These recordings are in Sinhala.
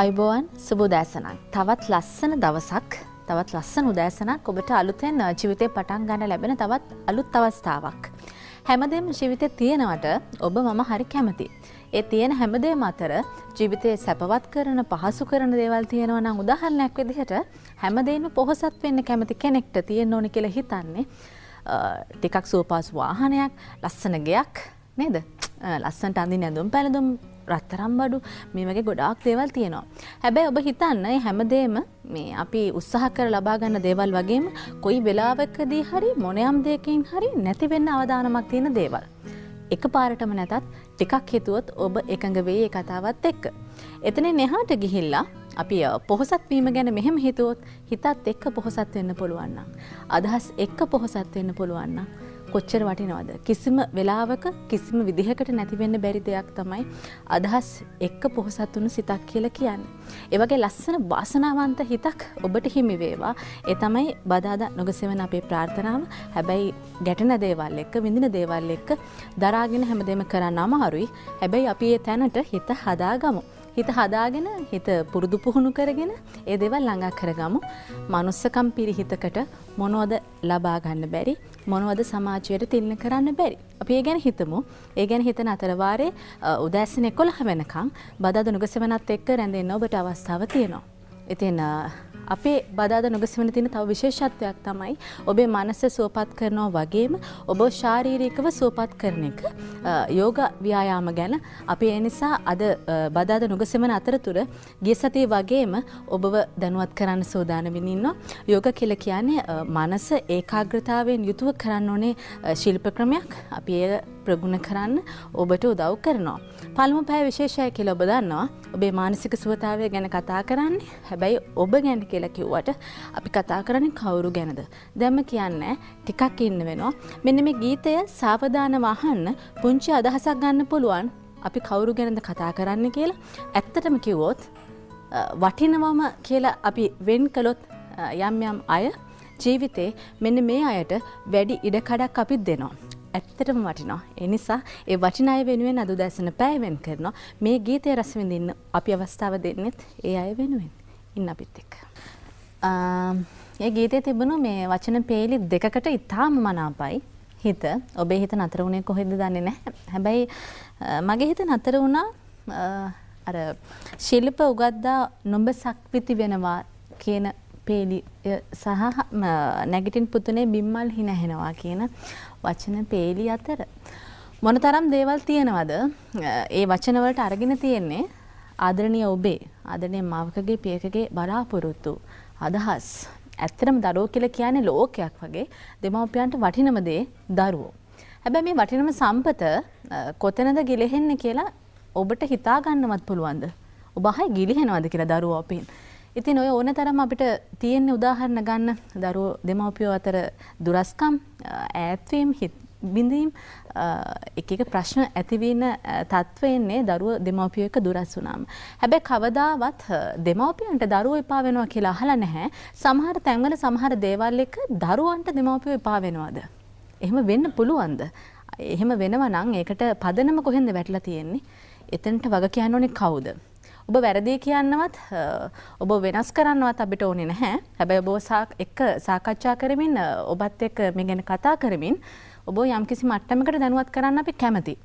අයිබෝවන් සුබෝදෑසනක් තවත් ලස්සන දවසක් තවත් ලස්සන උදෑසනක් ඔබට අලුතෙන් ජීවිතය පටන් ගන්න ලැබෙන තවත් අලුත් අවස්ථාවක්. හැමදේම ජීවිතය තියෙනවට ඔබ මම හරි කැමති. ඒ තියෙන හැමදේම අතර ජීවිතය සැපවත් කරන පහසු කරන දේවල් තියෙනවා නම් උදාහරණයක් විදිහට හැමදේම පොහොසත් වෙන්න කැමති කෙනෙක්ට තියෙන්න ඕනි කියලා හිතන්නේ ටිකක් සුවපහසු වාහනයක් ලස්සන ගෙයක් නේද? ලස්සනට අඳින ඇඳුම් පැළඳුම් රත්තරම් බඩු මේ වගේ ගොඩාක් දේවල් තියෙනවා. හැබැයි ඔබ හිතන්න හැමදේම මේ අපි උත්සාහ කර ලබා ගන්න දේවල් වගේම කොයි වෙලාවකදී හරි මොනයම් දෙයකින් හරි නැති වෙන්න අවදානමක් තියෙන දේවල්. එක පාරටම නැතත් ටිකක් හිතුවොත් ඔබ එකඟ වෙයි ඒ කතාවත් එක්ක. එතනින් එහාට ගිහිල්ලා අපි පොහොසත් වීම ගැන මෙහෙම හිතුවොත් හිතත් එක්ක පොහොසත් වෙන්න පුළුවන් නම් අදහස් එක්ක පොහොසත් වෙන්න පුළුවන් නම් කොච්චර වටිනවද කිසිම වෙලාවක කිසිම විදිහකට නැතිවෙන්න බැරි දෙයක් තමයි අදහස් එක්ක පොහොසත් වුණු සිතක් කියලා කියන්නේ. ඒ වගේ ලස්සන වාසනාවන්ත හිතක් ඔබට හිමි වේවා. ඒ තමයි බදාදා නොගසෙවන අපේ ප්‍රාර්ථනාව. හැබැයි ගැටෙන දේවල් එක්ක විඳින දේවල් එක්ක දරාගෙන හැමදේම කරන්න අමාරුයි. හැබැයි අපි ඒ තැනට හිත හදාගමු. හිත හදාගෙන හිත පුරුදු පුහුණු කරගෙන ඒ දෙවල් ළඟා කරගමු. මනුස්සකම් පිරිහිතකට මොනවද ලබා ගන්න බැරි මොනවද සමාජයට තිල්න කරන්න බැරි. අපි ඒ ගැන හිතමු. ඒ ගැන හිතන අතරවාරේ උදෑසන 11 වෙනකන් බදාද නුගසෙවනත් එක්ක රැඳෙන්න ඔබට අවස්ථාව තියෙනවා. ඉතින් අපේ බදාද නොගසිවන තින තව විශේෂත්වයක් තමයි ඔබේ මනස සුවපත් කරනවා වගේම ඔබ ශාරීරිකව සුවපත් කරන එක. යෝග ව්‍යායාම ගැන අපි ඒ නිසා අද බදාද නොගසෙමන අතරතුර ගිය සතිය වගේම ඔබව දැනුවත් කරන්න සෝදානමින් ඉන්නවා. යෝග කියලා කියන්නේ මනස ඒකාග්‍රතාවයෙන් යුතුව කරන්න ඕනේ ශිල්ප ක්‍රමයක්. අපි ඒ ප්‍රගුණ කරන්න ඔබට උදව් කරනවා. පළමු පැය විශේෂය කියලා ඔබ දන්නවා. ඔබේ මානසික සුවතාවය ගැන කතා කරන්නේ. හැබැයි ඔබ ගැන කියලා කිව්වට අපි කතා කරන්නේ කවුරු ගැනද? දැම්ම කියන්නේ ටිකක් ඉන්න වෙනවා. මෙන්න මේ ගීතය සාවධානව අහන්න පුංචි අදහසක් ගන්න පුළුවන්. අපි කවුරු ගැනද කතා කරන්න කියලා. ඇත්තටම කිව්වොත් වටිනවම කියලා අපි වෙන් කළොත් යම් යම් අය ජීවිතේ මෙන්න මේ අයට වැඩි ඉඩකඩක් අපිත් දෙනවා. ඇත්තටම වටිනවා. ඒ නිසා ඒ වටින අය වෙනුවෙන් අද දැසන පෑවෙන් කරනවා. මේ ගීතය රස විඳින්න අපි අවස්ථාව දෙන්නෙත් ඒ අය වෙනුවෙන්. ඉන්න අපිත් එක්ක. ඒ ගීතේ තිබුණු මේ වචන පේලි දෙකකට ඉතාම මනාපයි. හිත ඔබේ හිත නතර වුණේ කොහෙද දන්නේ නැහැ. හැබැයි මගේ හිත නතර වුණා අර ශිල්ප උගද්දා නොඹ සක්විති වෙනවා කියන පේලි සහ නැගිටින් පුතුනේ බිම්මල් හිනහෙනවා කියන වචන පේලි අතර. මොනතරම් දේවල් තියෙනවද ඒ වචනවලට අරගෙන තියෙන්නේ ආදරණීය ඔබේ ආදරණීය මවකගේ පියකගේ බලාපොරොත්තු අදහස් ඇත්තටම දරුවෝ කියලා කියන්නේ ලෝකයක් වගේ දෙමව්පියන්ට වටිනම දේ දරුවෝ. හැබැයි මේ වටිනම සම්පත කොතැනද ගිලෙහෙන්නේ කියලා ඔබට හිතා ගන්නවත් පුළුවන්ද? ඔබ අහයි ගිලිහෙනවද කියලා දරුවෝ අපින්. ඉතින් ඔය ඕන තරම් අපිට තියෙන උදාහරණ ගන්න දරුවෝ දෙමව්පියෝ අතර දුරස්කම් ඈත්වීම් බිඳීම් එක එක ප්‍රශ්න ඇතිවීන තත්ත්වයෙන්නේ දරුව දෙමව්පියෝ එක්ක දුරස් වුණාම. හැබැයි කවදාවත් දෙමව්පියන්ට දරුවෝ එපා වෙනවා කියලා අහලා නැහැ. සමහර තැන්වල සමහර දේවල් එක්ක දරුවන්ට දෙමව්පියෝ එපා වෙනවද? එහෙම වෙන්න පුළුවන්ද? එහෙම වෙනවා නම් ඒකට පදනම කොහෙන්ද වැටලා තියෙන්නේ? එතනට වග කියන්න ඕනේ කවුද? ඔබ වැරදි කියන්නවත් ඔබ වෙනස් කරන්නවත් අපිට ඕනේ නැහැ. හැබැයි ඔබ එක්ක සාකච්ඡා කරමින් ඔබත් එක්ක මේ ගැන කතා කරමින් ඔබ යම්කිසි මට්ටමකට දැනුවත් කරන්න අපි කැමතියි.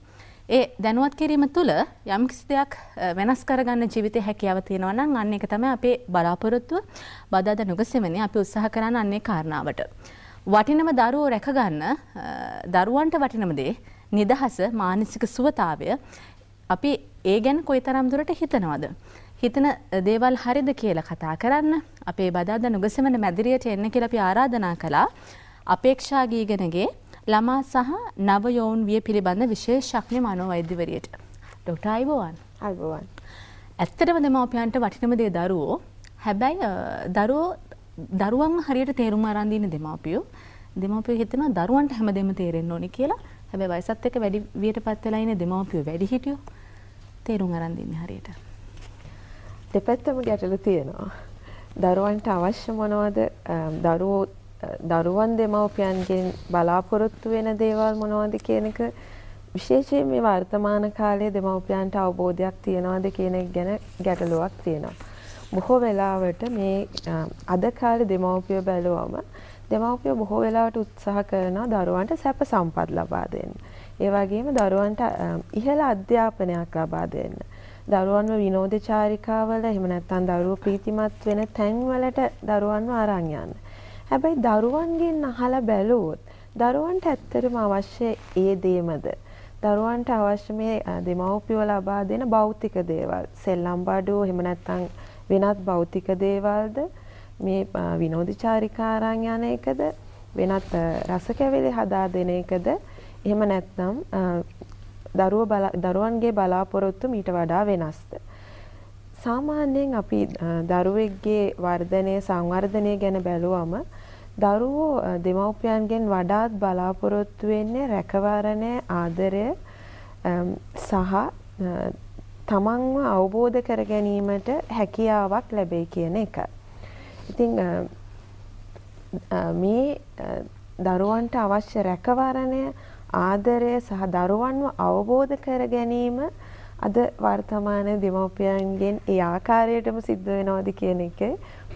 ඒ දැනුවත් කිරීම තුළ යම් කිසි දෙයක් වෙනස් කරගන්න ජීවිතය හැකියාව තියෙනවා නම් අන්න එක තමයි අපේ බලාපොරොත්තුව බදාද නුගසෙමනි අපි උත්සාහ කරන්න අන්නේ කාරණාවට. වටිනම දරුවෝ රැකගන්න දරුවන්ට වටිනම දේ නිදහස මානසික සුවතාවය අපි ඒ ගැන කොයි තරම් දුරට හිතනවද. හිතන දේවල් හරිද කියලා කතා කරන්න අපේ බදාද නුගසමන මැදිරියට එන්න කියලා අපි ආරාධනා කළා අපේක්ෂා ගීගනගේ ළමා සහ නවයෝන් විය පිළිබඳ විශේෂඥ මනෝවෛද්‍යවරියට. ඩොක්ටර් අයිබෝවන්. අයිබෝවන්. ඇත්තටම දෙමව්පියන්ට වටිනම දේ දරුවෝ. හැබැයි දරුවෝ දරුවන් හරියට තේරුම් අරන් දින දෙමව්පියෝ දෙමව්පියෝ හිතනවා දරුවන්ට හැමදේම තේරෙන්න ඕනි කියලා. හැබැයි වයසත් එක්ක වැඩි වියටපත් වෙලා ඉන්නේ දෙමව්පියෝ වැඩි හිටියෝ තේරුම් අරන් දින්නේ හරියට. දෙපැත්තම ගැටලු තියෙනවා. දරුවන්ට අවශ්‍ය මොනවද? දරුවෝ දරුවන් දෙමව්පියන්ගෙන් බලාපොරොත්තු වෙන දේවල් මොනවද කියන එක විශේෂයෙන් මේ වර්තමාන කාලයේ දෙමව්පියන්ට අවබෝධයක් තියනවද කියන එක ගැන ගැටලුවක් තියෙනවා. බොහෝ වෙලාවට මේ අද කාලේ දෙමව්පිය බැලුවම දෙමව්පිය බොහෝ වෙලාවට උත්සාහ කරනවා දරුවන්ට සැප සම්පත් ලබා දෙන්න. ඒ වගේම දරුවන්ට ඉහළ අධ්‍යාපනයක් ලබා දෙන්න. දරුවන්ව විනෝද චාරිකාවල එහෙම නැත්නම් දරුවෝ ප්‍රීතිමත් වෙන තැන්වලට දරුවන්ව අරන් යන්න. හැබැයි දරුවන්ගෙන් අහලා බැලුවොත් දරුවන්ට ඇත්තටම අවශ්‍ය ඒ දේමද? දරුවන්ට අවශ්‍ය මේ දෙමව්පියෝ ලබා දෙන භෞතික දේවල්, සෙල්ලම් බඩුව එහෙම නැත්නම් වෙනත් භෞතික දේවල්ද මේ විනෝදචාරිකා අරන් යන එකද වෙනත් රස කැවිලි හදා දෙන එකද එහෙම නැත්නම් දරුව දරුවන්ගේ බලාපොරොත්තු මීට වඩා වෙනස්ද සාමාන්‍යයෙන් අපි දරුවෙක්ගේ වර්ධනය සංවර්ධනය ගැන බැලුවම දරුවෝ දෙමව්පියන්ගෙන් වඩාත් බලාපොරොත්තු වෙන්නේ රැකවරණය ආදරය සහ තමන්ව අවබෝධ කර ගැනීමට හැකියාවක් ලැබෙයි කියන එක. ඉතින් මේ දරුවන්ට අවශ්‍ය රැකවරණය ආදරය සහ දරුවන්ව අවබෝධ කර ගැනීම අද වර්තමාන දෙමව්පියන්ගෙන් ඒ ආකාරයටම සිද්ධ වෙනවද කියන එක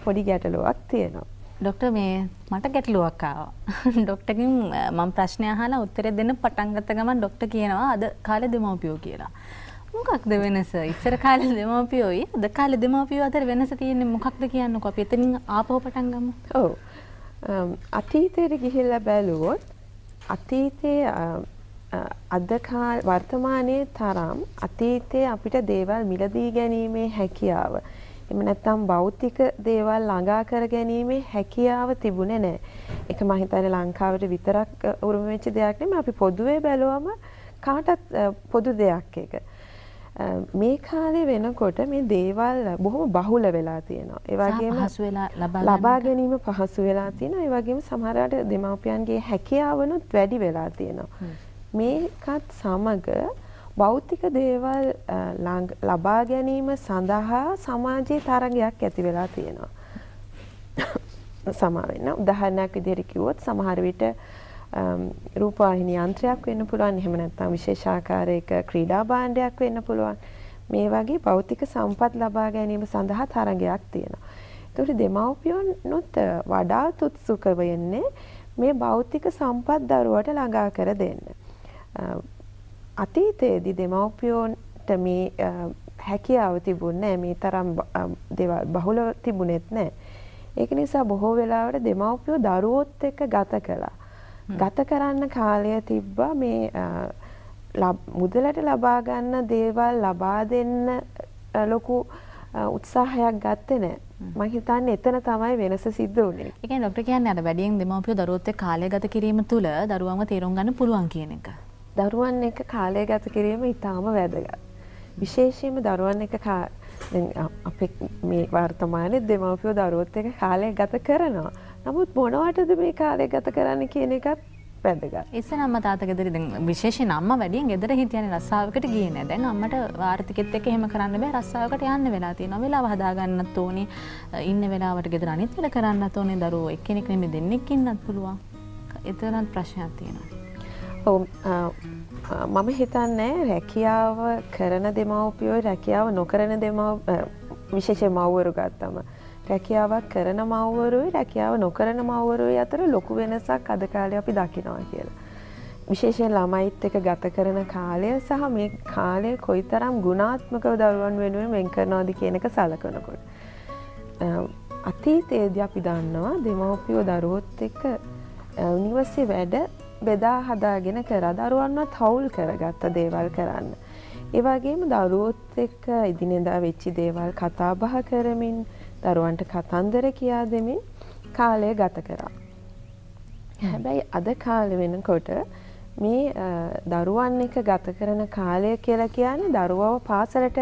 පොඩි ගැටලුවක් තියෙනවා. ඩොක්ටර් මේ මට ගැටලුවක් ආවා. ඩොක්ටර්ගෙන් මම ප්‍රශ්නය අහලා උත්තරේ දෙන්න පටන් ගත්ත ගමන් ඩොක්ටර් කියනවා අද කාලේ දෙමව්පියෝ කියලා. මොකක්ද වෙනස? ඉස්සර කාලේ දෙමව්පියෝයි අද කාලේ දෙමව්පියෝ අතර වෙනස තියෙන්නේ මොකක්ද කියන්නකෝ අපි එතනින් ආපහු පටන් ගමු. ඔව්. අතීතයට ගිහිල්ලා බැලුවොත් අතීතයේ අද කාල වර්තමානයේ තරම් අතීතයේ අපිට දේවල් මිලදී ගැනීමේ හැකියාව එහෙම නැත්නම් භෞතික දේවල් ළඟා කර ගැනීමේ හැකියාව තිබුණේ නැහැ. ඒක මම හිතන්නේ ලංකාවට විතරක් උරුම වෙච්ච දෙයක් නෙමෙයි අපි පොදුවේ බැලුවම කාටත් පොදු දෙයක් ඒක. මේ කාලේ වෙනකොට මේ දේවල් බොහොම බහුල වෙලා තියෙනවා. ඒ වගේම පහසු වෙලා ලබා ගැනීම පහසු වෙලා තියෙනවා. ඒ වගේම සමහරවිට දෙමාපියන්ගේ හැකියාවනුත් වැඩි වෙලා තියෙනවා. මේකත් සමග භෞතික දේවල් ලබා ගැනීම සඳහා සමාජයේ තරගයක් ඇති වෙලා තියෙනවා. සමාවෙන්න උදාහරණයක් විදිහට කිව්වොත් සමහර විට Um, රූපවාහිනී යන්ත්‍රයක් වෙන්න පුළුවන් එහෙම නැත්නම් විශේෂාකාරයක ක්‍රීඩා භාණ්ඩයක් වෙන්න පුළුවන්. මේ වගේ භෞතික සම්පත් ලබා ගැනීම සඳහා තරගයක් තියෙනවා. ඒකට දෙමව්පියොන්නුත් වඩාත් උත්සුක වෙන්නේ මේ භෞතික සම්පත් දරුවට ළඟා කර දෙන්න. Uh, අතීතයේදී දෙමව්පියෝන්ට මේ uh, හැකියාව තිබුණේ මේ තරම් uh, දේවල් බහුල තිබුණෙත් නැහැ. ඒක නිසා බොහෝ වෙලාවට දෙමව්පියෝ දරුවොත් එක්ක ගත කළා. ගත කරන්න කාලය තිබ්බා මේ මුදලට ලබා ගන්න දේවල් ලබා දෙන්න ලොකු උත්සාහයක් ගත්තේ නැහැ. මම හිතන්නේ එතන තමයි වෙනස සිද්ධ වුනේ. ඒ කියන්නේ ડોක්ටර් කියන්නේ අර වැඩියෙන් දෙමව්පියෝ දරුවොත් එක්ක කාලය ගත කිරීම තුළ දරුවන්ව තේරුම් ගන්න පුළුවන් කියන එක. දරුවන් එක කාලය ගත කිරීම ඉතාම වැදගත්. විශේෂයෙන්ම දරුවන් එක අපේ මේ වර්තමානයේ දෙමව්පියෝ දරුවොත් එක කාලය ගත කරනවා. නමුත් මොනවටද මේ කාලය ගත කරන්න කියන එකත් අම්මා තාත්තා ගෙදර දැන් විශේෂයෙන් අම්මා වැඩියෙන් ගෙදර හිටියනේ රස්සාවකට ගියේ නෑ. දැන් අම්මට ආර්ථිකෙත් එක්ක එහෙම කරන්න බෑ. රස්සාවකට යන්න වෙලා තියෙනවා. වෙලාව හදා ගන්නත් ඕනේ. ඉන්න වෙලාවට ගෙදර අනිත් වැඩ කරන්නත් ඕනේ. දරුවෝ එක්කෙනෙක් නෙමෙයි දෙන්නෙක් ඉන්නත් පුළුවන්. එතරම් ප්‍රශ්නයක් තියෙනවා. ඔව් මම හිතන්නේ රැකියාව කරන දෙමව්පියෝ රැකියාව නොකරන දෙමව් විශේෂ මව්වරු ගත්තම රැකියාවක් කරන මව්වරුයි රැකියාව නොකරන මව්වරුයි අතර ලොකු වෙනසක් අද කාලේ අපි දකිනවා කියලා. විශේෂයෙන් ළමයිත් එක ගත කරන කාලය සහ මේ කාලය කොයි තරම් ගුණාත්මකව දරුවන් වෙනුවෙන් වෙන් කරනවාද කියන එක සලකනකොට. අතීතයේදී අපි දන්නවා දෙමව්පියෝ දරුවොත් එක්ක නිවසේ වැඩ බෙදා හදාගෙන කර දරුවන්වත් හවුල් කරගත්ත දේවල් කරන්න. ඒවගේම දරුවොත් එක්ක ඉදිනෙදා වෙච්චි දේවල් කතා බහ කරමින් දරුවන්ට කතන්දර කියා දෙමින් කාලය ගත කරා. හැබැයි අද කාල වෙනකොට මේ දරුවන් එක ගත කරන කාලය කියලා කියන්නේ දරුවව පාසලට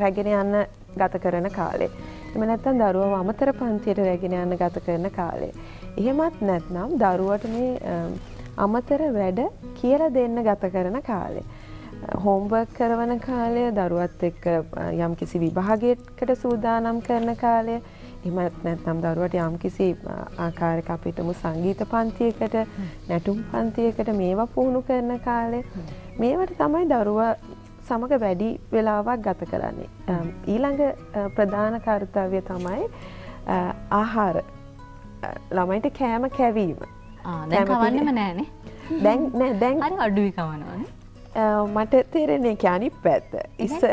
රැගෙන යන්න ගත කරන කාලේ. එම නැත්තම් දරුවව අමතර පන්තියට රැගෙන යන්න ගත කරන කාලේ. එහෙමත් නැත්නම් දරුවට මේ අමතර වැඩ කියලා දෙන්න ගත කරන කාලේ. හෝම්වර්ක් කරවන කාලය දරුවත් එක්ක යම් කිසි විභාගයකට සූදානම් කරන කාලය එමත් නැත්නම් දරුවට යම් කිසි ආකාරයක අපිටම සංගීත පන්තියකට නැටුම් පන්තියකට මේවා පුහුණු කරන කාලේ මේවට තමයි දරුවා සමග වැඩි වෙලාවක් ගත කරන්නේ. ඊළඟ ප්‍රධාන කර්තව්‍ය තමයි ආහාර ළමයිට කෑම කැවීම. දැන් කවන්නම නෑනේ. දැන් නෑ දැන් අඩුවි කවනවානේ. මට තේරෙන එක අනිත් පැත්ත. ඉස්ස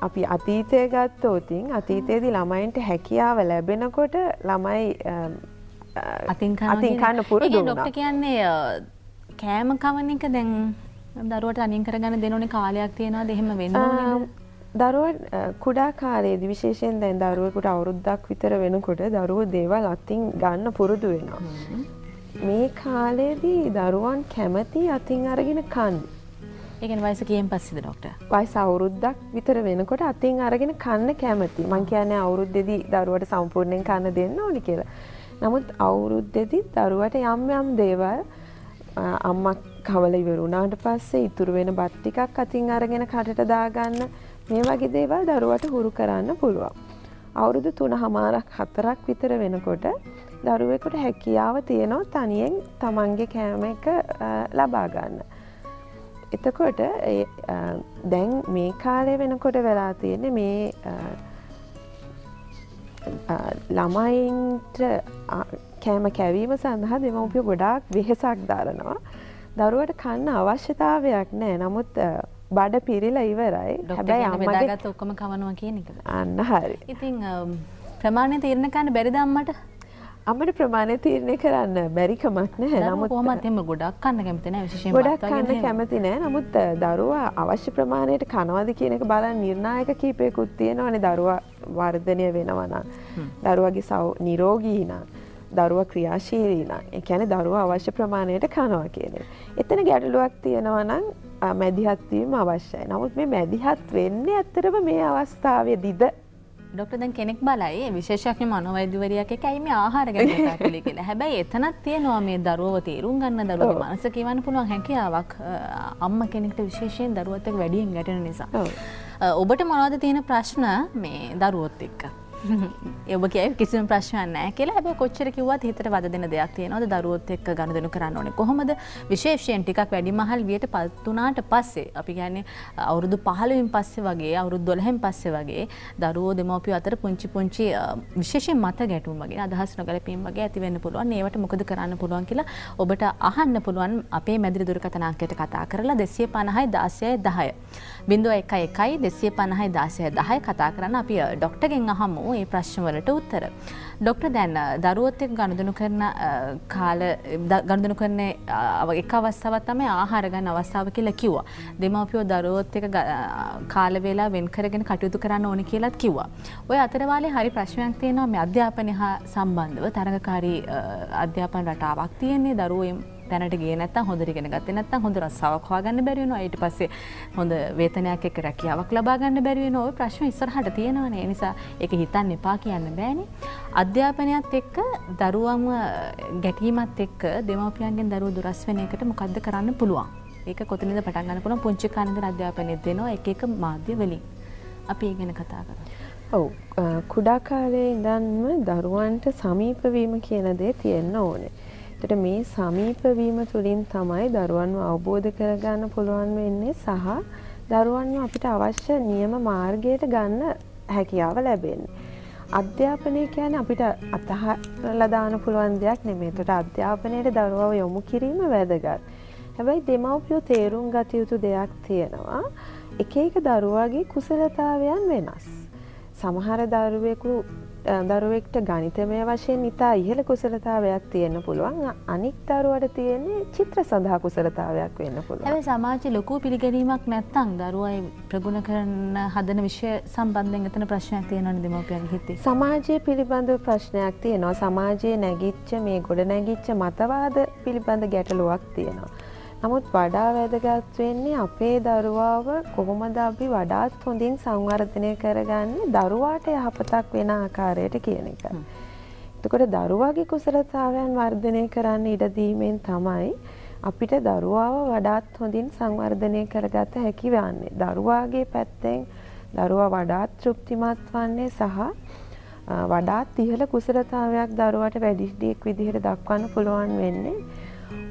අපි අතීතය ගත්තෝතින් අතීතයේදී ළමයින්ට හැකියාව ලැබෙනකොට ළමයි අතින් අතින් කන්න පුරුදු ඩොක්ට කියන්නේ කෑම කවන එක දැන් දරුවට අනින් කරගන්න දෙනනේ කාලයක් තියෙනවා දෙහෙම වෙන්න දරුවන් කුඩා කාලයේදී විශේෂයෙන් දැන් දරුවෙකුට අවුරුද්දක් විතර වෙනකොට දරුවෝ දේවල් අතින් ගන්න පුරුදු වෙනවා. මේ කාලේදී දරුවන් කැමති අතින් අරගෙන කන්න. ඒකෙන් වයස කියෙන් පස්සිද ඩොක්ට වයස අවුරුද්දක් විතර වෙනකොට අතින් අරගෙන කන්න කැමති මං කියන්නේ අවුරුද්දෙදී දරුවට සම්පූර්ණයෙන් කන්න දෙන්න ඕනි කියලා. නමුත් අවුරුද්දෙදි දරුවට යම් යම් දේවල් අම්මක් කවල ඉවරුණාට පස්සේ ඉතුරු වෙන බත් ටිකක් අතින් අරගෙන කටට දාගන්න මේ වගේ දේවල් දරුවට හුරු කරන්න පුළුවන්. අවුරුදු තුන හමාරක් හතරක් විතර වෙනකොට දරුවෙකුට හැකියාව තියෙනවා තනියෙන් තමන්ගේ කෑම එක ලබා ගන්න. එතකොට දැන් මේ කාලය වෙනකොට වෙලා තියෙන්නේ මේ ළමයින්ට කෑම කැවීම සඳහා දෙමවපිය ගොඩාක් වෙහෙසක් දරනවා. දරුවට කන්න අවශ්‍යතාවයක් නෑ. නමුත් බඩ පිරිලා ඉවරයි. හැබැයි අම්මගත් ඔක්කම කවනවා කියන එක. අන්න හරි. ඉතින් ප්‍රමාණය තීරණ කන්න බැරිදම්මට අමට ප්‍රමාණය තීරණය කරන්න බැරිකමක් නැහැ. නමුත් කොහොමත් එම ගොඩක් කන්න කැමති නැහැ විශේෂයෙන් ගොඩක් කන්න කැමති නැහැ. නමුත් දරුවා අවශ්‍ය ප්‍රමාණයට කනවද කියන එක බලන්න නිර්ණායක කීපයකුත් තියෙනවනේ දරුවා වර්ධනය වෙනවා නම්. දරුවගේ සව නිරෝගී නම්. දරුවා ක්‍රියාශීලී නම්. ඒ කියන්නේ දරුවා අවශ්‍ය ප්‍රමාණයට කනවා කියන එක. එතන ගැටලුවක් තියෙනවා නම් මැදිහත් වීම අවශ්‍යයි. නමුත් මේ මැදිහත් වෙන්නේ ඇත්තටම මේ අවස්ථාවේදීද ඩොක්ට දැන් කෙනෙක් බලයි විශේෂඥ මනොවෛද්‍යවරයක් එක ඇයි මේ ආහාර ගැන කළේ කියලා. හැබැයි එතනත් තියෙනවා මේ දරුවව තේරුම් ගන්න දරුවගේ මනස කියවන්න පුළුවන් හැකියාවක් අම්ම කෙනෙක්ට විශේෂයෙන් දරුවත් එක්ක වැඩියෙන් ගැටෙන නිසා. ඔබට මොනවද තියෙන ප්‍රශ්න මේ දරුවොත් එක්ක? ඔබ කිය කිසිම ප්‍රශ්නයක් නැහැ කියලා. හැබැයි කොච්චර කිව්වත් හිතට වද දෙන දෙයක් තියෙනවද දරුවොත් එක්ක ගනුදෙනු කරන්න ඕනේ කොහොමද? විශේෂයෙන් ටිකක් වැඩි මහල් වියට පත් වුණාට පස්සේ අපි කියන්නේ අවුරුදු 15න් පස්සේ වගේ අවුරුදු 12න් පස්සේ වගේ දරුවෝ දෙමව්පියෝ අතර පුංචි පුංචි විශේෂයෙන් මත ගැටුම් වගේ අදහස් නොගැලපීම් වගේ ඇති වෙන්න පුළුවන්. ඒවට මොකද කරන්න පුළුවන් කියලා ඔබට අහන්න පුළුවන් අපේ මැදිරි දුරකථන අංකයට කතා කරලා 250 16 10 බිඳුව එකයි එකයි දෙසිය පණහයි දාසය දහය කතා කරන්න අපි ඩොක්ටගෙන් අහමු ඒ ප්‍රශ්නවලට උත්තර. ඩොක්ටර් දැන් දරුවොත් එක්ක ගනුදෙනු කරන කාල ගනුදෙනු කරන එක අවස්ථාවක් තමයි ආහාර ගන්න අවස්ථාව කියලා කිව්වා. දෙමව්පියෝ දරුවොත් එක්ක කාල වේලා වෙන් කරගෙන කටයුතු කරන්න ඕනි කියලාත් කිව්වා. ඔය අතරවාලේ හරි ප්‍රශ්නයක් තියෙනවා මේ අධ්‍යාපනය හා සම්බන්ධව තරඟකාරී අධ්‍යාපන රටාවක් තියෙන්නේ දරුවෝ තැනට ගේ නැත්තම් හොඳට ඉගෙන ගත්තේ නැත්තම් හොඳ රස්සාවක් හොයාගන්න බැරි වෙනවා. ඊට පස්සේ හොඳ වේතනයක් එක්ක රැකියාවක් ලබා ගන්න බැරි වෙනවා. ওই ප්‍රශ්න ඉස්සරහට තියෙනවානේ. ඒ නිසා ඒක හිතන්න එපා කියන්න බෑනේ. අධ්‍යාපනයත් එක්ක දරුවන්ව ගැටීමත් එක්ක දෙමව්පියන්ගෙන් දරුවෝ දුරස් වෙන එකට මොකද්ද කරන්න පුළුවන්? ඒක කොතනද පටන් ගන්න පුළුවන්? පුංචි කාලේ අධ්‍යාපනය දෙනවා එක එක මාධ්‍ය වලින්. අපි ඒ ගැන කතා කරමු. ඔව්. කුඩා කාලේ ඉඳන්ම දරුවන්ට සමීප වීම කියන දේ තියෙන්න ඕනේ. එතට මේ සමීපවීම තුළින් තමයි දරුවන්ව අවබෝධ කරගන්න පුළුවන් වෙන්නේ සහ දරුවන්ව අපිට අවශ්‍ය නියම මාර්ගයට ගන්න හැකියාව ලැබෙන්නේ. අධ්‍යාපනය කියන අපිට අතහරලා දාන පුළුවන් දෙයක් නෙමෙයි. ඒකට අධ්‍යාපනයට දරුවව යොමු කිරීම වැදගත්. හැබැයි දෙමව්පියෝ තේරුම් ගත යුතු දෙයක් තියෙනවා. එක එක දරුවාගේ කුසලතාවයන් වෙනස්. සමහර දරුවෙකු දරුවෙක්ට ගනිතමය වශයෙන් ඉතා ඉහළ කුසලතාවයක් තියෙන්න පුළුවන්. අනික් දරුවට තියෙන්නේ චිත්‍ර සඳහා කුසලතාවයක් වෙන්න පුළුව ඇ සමාජ ලොකු පිළිගැනීමක් නැත්තං දරුවයි ප්‍රගුණ කරන්න හදන විශ්ය සම්බන්ධෙන් එතන ප්‍රශ්නයක් තියෙනවන දෙමපියන් හිතේ? සමාජය පිළිබඳ ප්‍රශ්නයක් තියෙනවා. සමාජයේ නැගිච්ච මේ ගොඩ නැගිච්ච මතවාද පිළිබඳ ගැටලුවක් තියෙනවා. නමුත් වඩා වැදගත් වෙන්නේ අපේ දරුවාව කොහොමද අපි වඩාත් හොඳින් සංවර්ධනය කරගන්නේ දරුවාට යහපතක් වෙන ආකාරයට කියන එක. එතකොට දරුවාගේ කුසලතාවයන් වර්ධනය කරන්න ඉඩදීමෙන් තමයි අපිට දරුවාව වඩාත් හොඳින් සංවර්ධනය කරගත හැකි වන්නේ. දරුවාගේ පැත්තෙන් දරුවා වඩාත් තෘප්තිමත් වන්නේ සහ වඩාත් ඉහළ කුසලතාවයක් දරුවට වැඩිහිටියෙක් විදිහට දක්වන්න පුළුවන් වෙන්නේ